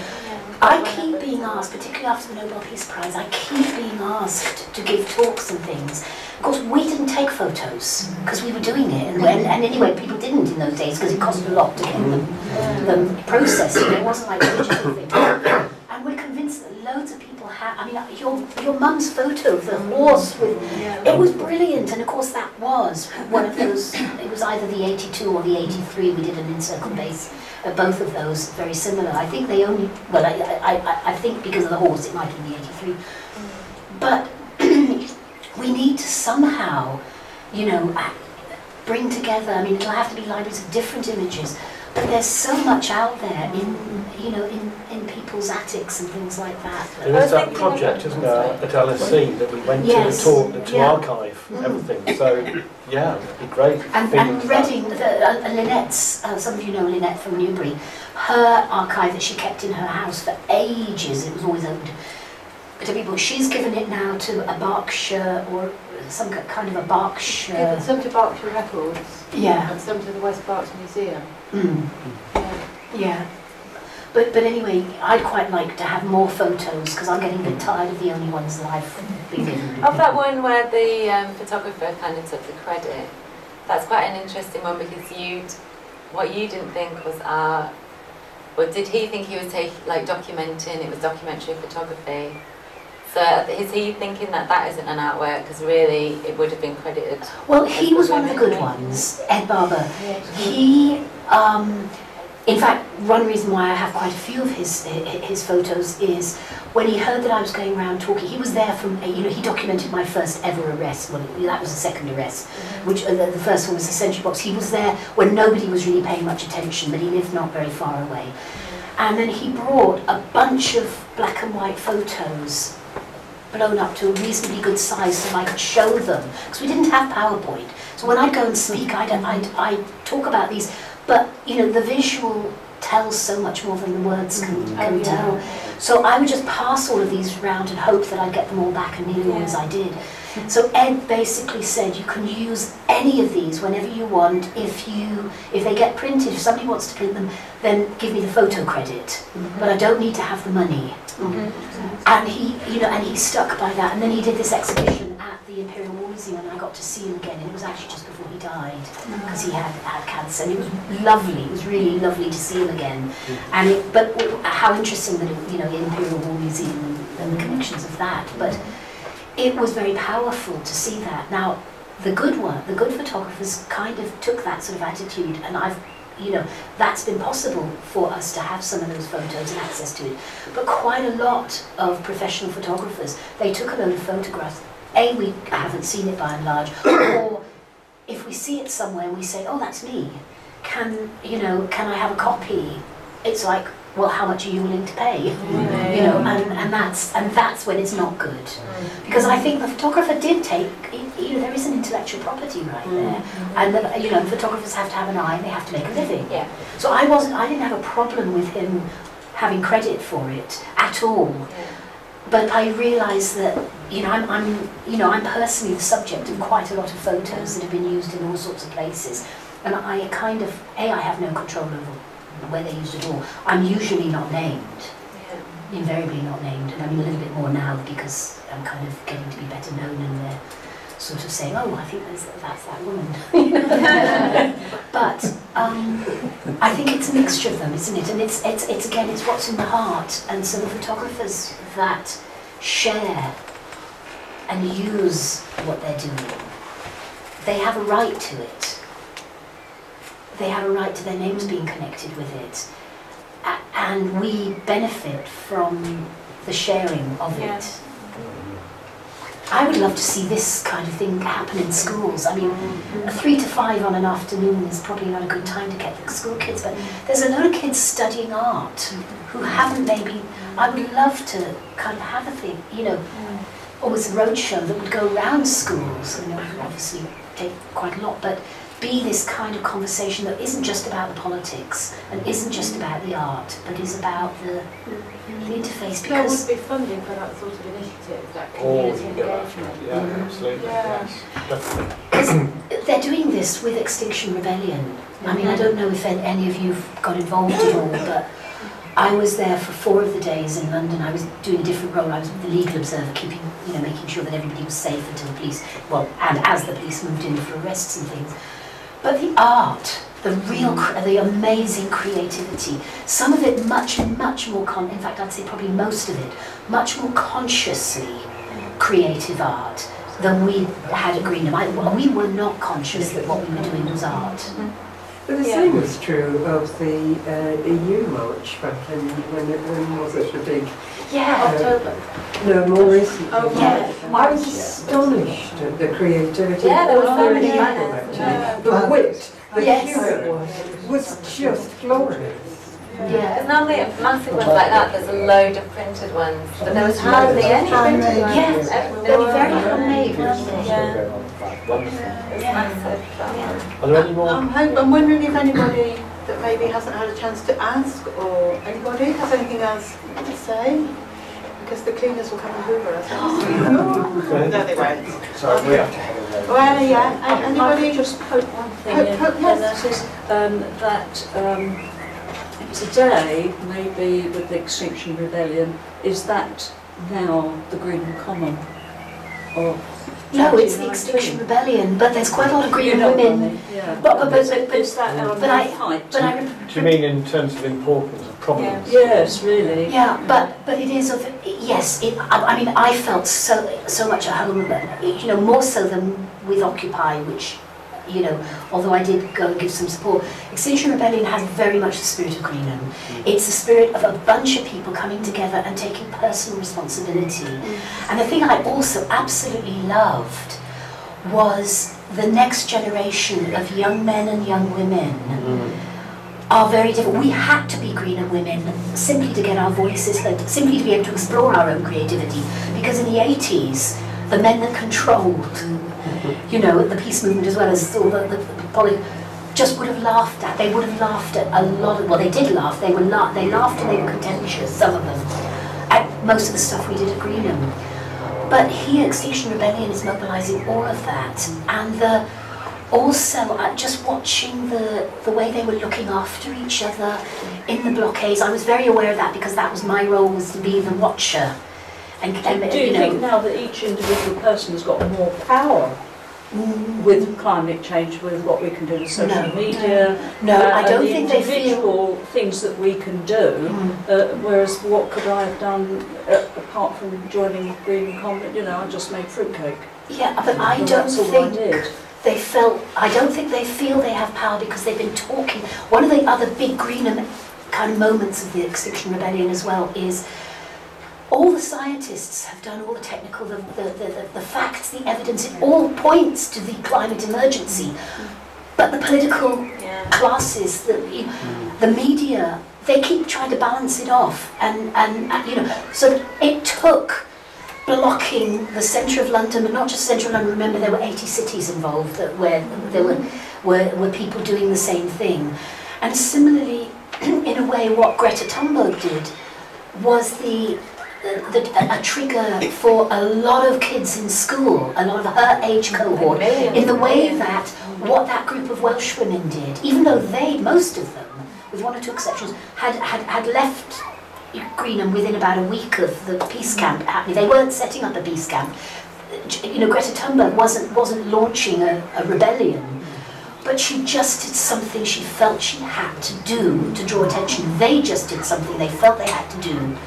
S3: I keep being asked, particularly after the Nobel Peace Prize, I keep being asked to give talks and things. Of course, we didn't take photos mm. because we were doing it, and, and, and anyway, people didn't in those days because it cost a lot to get them, mm. them processed. And it wasn't like [coughs] digital thing. And we're convinced that loads of people. I mean, your your mum's photo of the horse with it was brilliant, and of course that was one of those. It was either the 82 or the 83. We did an encircle base. Uh, both of those very similar. I think they only. Well, I, I, I, think because of the horse, it might have been the 83. But [clears throat] we need to somehow, you know, bring together. I mean, it'll have to be libraries of different images, But there's so much out there in, you know, in people's attics and things like that.
S8: There is that project, isn't there, at LSE that we went
S3: Yes,
S8: to and talked to
S3: yeah.
S8: archive
S3: Mm.
S8: everything. So, yeah, it'd be great.
S3: And, and. Reading, the, uh, Lynette's, uh, some of you know Lynette from Newbury, her archive that she kept in her house for ages, it was always open to, to people. She's given it now to a Berkshire or some kind of a Berkshire.
S1: Given some to Berkshire Records
S3: Yeah.
S1: and some to the West Berks Museum.
S3: Mm.
S1: Yeah.
S3: Yeah. But, but anyway, I'd quite like to have more photos because I'm getting a bit tired of the only ones that I've been given.
S5: Of that one where the um, photographer kind of took the credit, that's quite an interesting one because you'd what you didn't think was art, or did he think he was taking like documenting? It was documentary photography. So is he thinking that that isn't an artwork because really it would have been credited?
S3: Well, he was one of the good ones, Ed Barber. He, um, in fact, one reason why I have quite a few of his his photos is when he heard that I was going around talking. He was there from, you know, he documented my first ever arrest. Well, that was the second arrest, which uh, the, the first one was the Century Box. He was there when nobody was really paying much attention, but he lived not very far away. And then he brought a bunch of black and white photos blown up to a reasonably good size so I could show them because we didn't have PowerPoint. So when I go and speak, I don't, I, I talk about these, but you know the visual tells so much more than the words can, mm, can
S1: yeah.
S3: tell. So I would just pass all of these around and hope that I'd get them all back, and nearly always I did. So Ed basically said you can use any of these whenever you want. If you if they get printed, if somebody wants to print them, then give me the photo credit. Mm-hmm. But I don't need to have the money. And he, you know, and he stuck by that. And then he did this exhibition at the Imperial War Museum, and I got to see him again. And it was actually just before he died because he had had cancer. And it was lovely. It was really lovely to see him again. And it, but how interesting that it, you know the Imperial War Museum and, and the connections of that. But it was very powerful to see that. Now, the good one, the good photographers kind of took that sort of attitude, and I've, you know, that's been possible for us to have some of those photos and access to it. But quite a lot of professional photographers, they took a load of photographs. A, we haven't seen it by and large, or if we see it somewhere and we say, oh, that's me, can, you know, can I have a copy? It's like, well, how much are you willing to pay? You know, and, and that's and that's when it's not good. Because I think the photographer did take, you know, there is an intellectual property right mm. there, mm-hmm. and the, you know, photographers have to have an eye and they have to make a living.
S5: Yeah.
S3: So I wasn't, I didn't have a problem with him having credit for it at all. Yeah. But I realised that, you know, I'm, I'm, you know, I'm personally the subject of quite a lot of photos that have been used in all sorts of places, and I kind of, a, I have no control over where they're used at all. I'm usually not named invariably not named, and I'm a little bit more now because I'm kind of getting to be better known and they're sort of saying, oh, I think that's, that's that woman. [laughs] [laughs] but um, I think it's a mixture of them, isn't it? And it's, it's, it's again, it's what's in the heart. And so the photographers that share and use what they're doing, they have a right to it. They have a right to their names being connected with it a- and we benefit from the sharing of
S5: Yeah.
S3: it. I would love to see this kind of thing happen in schools. I mean, three to five on an afternoon is probably not a good time to get school kids, but there's a lot of kids studying art who haven't maybe. I would love to kind of have a thing, you know, almost a roadshow that would go around schools. You know, it would obviously take quite a lot, but be this kind of conversation that isn't just about the politics and isn't just about the art, but is about the, the interface.
S1: There would
S3: Because
S1: be funding for that sort of initiative, that
S8: Oh,
S1: community
S8: you get
S1: engagement.
S8: Yeah, mm-hmm. absolutely.
S1: Yeah.
S8: Yes, definitely.
S3: because they're doing this with Extinction Rebellion. I mean, I don't know if any of you've got involved at all, but I was there for four of the days in London. I was doing a different role. I was the legal observer, keeping, you know, making sure that everybody was safe until the police, well, and as the police moved in for arrests and things. But the art, the real, the amazing creativity, some of it much, much more, con- in fact, I'd say probably most of it, much more consciously creative art than we had at we were not conscious that what we were doing was art. Mm-hmm.
S10: But the
S5: Yeah.
S10: same was true of the uh, EU march back in, when, it, when was it, the big,
S3: Yeah,
S1: October.
S10: no, more recently.
S1: Oh,
S3: Yeah.
S10: I was astonished at the creativity
S5: Yeah, there
S10: of
S5: were so
S10: the
S5: many
S10: people
S5: banners,
S10: actually.
S1: yeah.
S10: The wit, the The
S3: Yes.
S10: queue was just glorious.
S3: Yeah.
S5: There's normally a massive ones like that, there's a load of printed ones, but there was hardly any printed ones.
S3: Yes, they were very homemade, weren't they?
S5: Yeah,
S8: Wonderful.
S5: it was massive. but-
S8: Are there any more?
S1: I'm, hope, I'm wondering if anybody that maybe hasn't had a chance to ask or anybody has anything else to say? Because the cleaners will come and hoover us. No, they won't.
S9: Sorry, we have to have a vote.
S1: Well, yeah,
S11: I
S1: and
S11: can just poke one thing
S1: Poke-
S11: in,
S1: poke,
S11: and
S1: yes.
S11: that is um, that um, today, maybe with the Extinction Rebellion, is that now the Greenham Common? Or
S3: No, it's the Extinction Rebellion, but there's quite a lot of
S11: Greenham
S3: women.
S11: Yeah.
S3: But- but- but- but-
S11: Is that our
S3: but I-
S11: new fight?
S3: But I,
S8: Do you mean in terms of importance of prominence?
S11: Yes, really.
S3: yeah, but but it is of yes. It, I, I mean, I felt so so much at home, you know, more so than with Occupy, which. You know, although I did go and give some support, Extinction Rebellion has very much the spirit of Greenham. Mm. It's the spirit of a bunch of people coming together and taking personal responsibility. Mm. And the thing I also absolutely loved was the next generation of young men and young women mm. are very different. We had to be Greenham women simply to get our voices heard, simply to be able to explore our own creativity. Because in the 80s, the men that controlled, you know, the peace movement as well as all the, the, the poli- just would have laughed at. They would have laughed at a lot of. Well, they did laugh. They were la- They laughed and they were contentious. Some of them at most of the stuff we did at Greenham. But here, Extinction Rebellion is mobilising all of that, and the also uh, just watching the the way they were looking after each other in the blockades. I was very aware of that because that was my role was to be the watcher, and, and
S11: Do you
S3: you
S11: think now that each individual person has got more power with climate change, with what we can do with social
S3: No.
S11: media?
S3: No,
S11: uh,
S3: I don't
S11: the
S3: think they feel.
S11: individual things that we can do.
S3: Mm.
S11: Uh, whereas what could I have done uh, apart from joining Greenham Common? You know, I just made fruitcake.
S3: Yeah, but I don't think
S11: I did.
S3: they felt. I don't think they feel they have power because they've been talking. One of the other big Greenham kind of moments of the Extinction Rebellion as well is all the scientists have done all the technical, the, the, the, the, facts, the evidence. It all points to the climate emergency, but the political
S5: Yeah.
S3: classes, the, you know, the media, they keep trying to balance it off. And, and, and, you know, so it took blocking the centre of London, but not just central London. Remember, there were 80 cities involved that where there were, were, were people doing the same thing. And similarly, [clears throat] in a way, what Greta Thunberg did was the, a, a trigger for a lot of kids in school, a lot of her age cohort, in the way that what that group of Welsh women did, even though they, most of them, with one or two exceptions, had, had, had left Greenham within about a week of the peace camp happening. They weren't setting up a peace camp. You know, Greta Thunberg wasn't, wasn't launching a, a rebellion, but she just did something she felt she had to do to draw attention. They just did something they felt they had to do.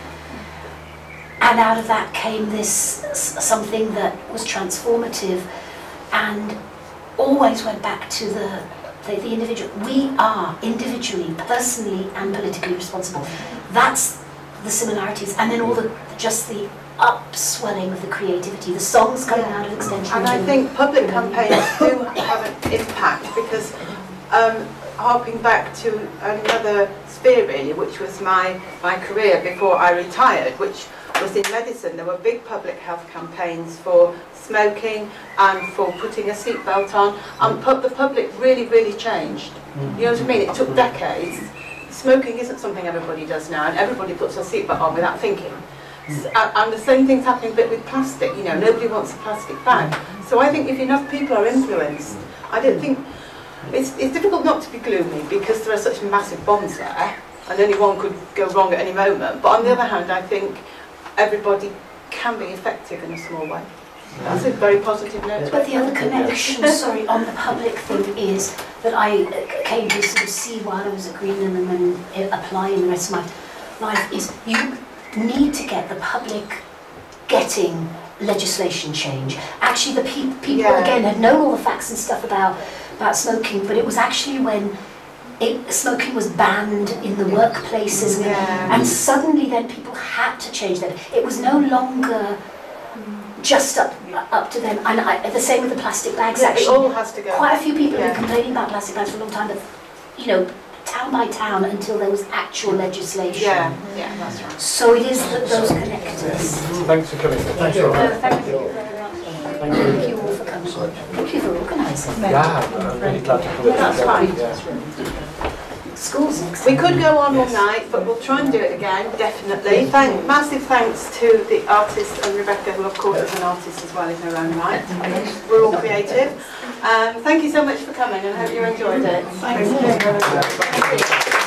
S3: And out of that came this something that was transformative and always went back to the, the, the individual. We are individually, personally, and politically responsible. That's the similarities, and then all the just the upswelling of the creativity, the songs coming out of Extinction.
S1: And I think public campaigns do have an impact because um, harping back to another sphere really, which was my, my career before I retired, which was in medicine. There were big public health campaigns for smoking and for putting a seatbelt on. And pu- the public really, really changed. You know what I mean? It took decades. Smoking isn't something everybody does now, and everybody puts a seatbelt on without thinking. S- And the same thing's happening with plastic, you know, nobody wants a plastic bag. So I think if enough people are influenced, I don't think, it's, it's difficult not to be gloomy because there are such massive bombs there and only one could go wrong at any moment. But on the other hand, I think everybody can be effective in a small way. That's a very positive note.
S3: But the other connection, sorry, on the public thing is that I came to sort of see while I was at Greenham and then apply in the rest of my life is you need to get the public getting legislation change. Actually, the pe- people
S1: Yeah.
S3: again had known all the facts and stuff about about smoking, but it was actually when it, smoking was banned in the workplaces,
S1: Yeah.
S3: and suddenly then people had to change that. It was no longer just up up to them. And I, the same with the plastic bags.
S1: Yeah, it
S3: Actually,
S1: all has to go.
S3: quite a few people have been complaining about plastic bags for a long time, but you know, town by town until there was actual legislation.
S1: Yeah, yeah, that's right.
S3: So it is that those connectors.
S8: Thanks for coming.
S2: Thanks, Robert.
S3: thank you very much. Thank you all for coming. Thank you for organising.
S8: Yeah, I'm really glad to come.
S1: Yeah, that's fine.
S8: Yeah.
S3: Schools next
S1: We could go on all night, but we'll try and do it again, definitely. Thank, massive thanks to the artist and Rebecca, who of course is an artist as well in her own right. We're all creative. Um, thank you so much for coming and I hope you enjoyed it. Thank you.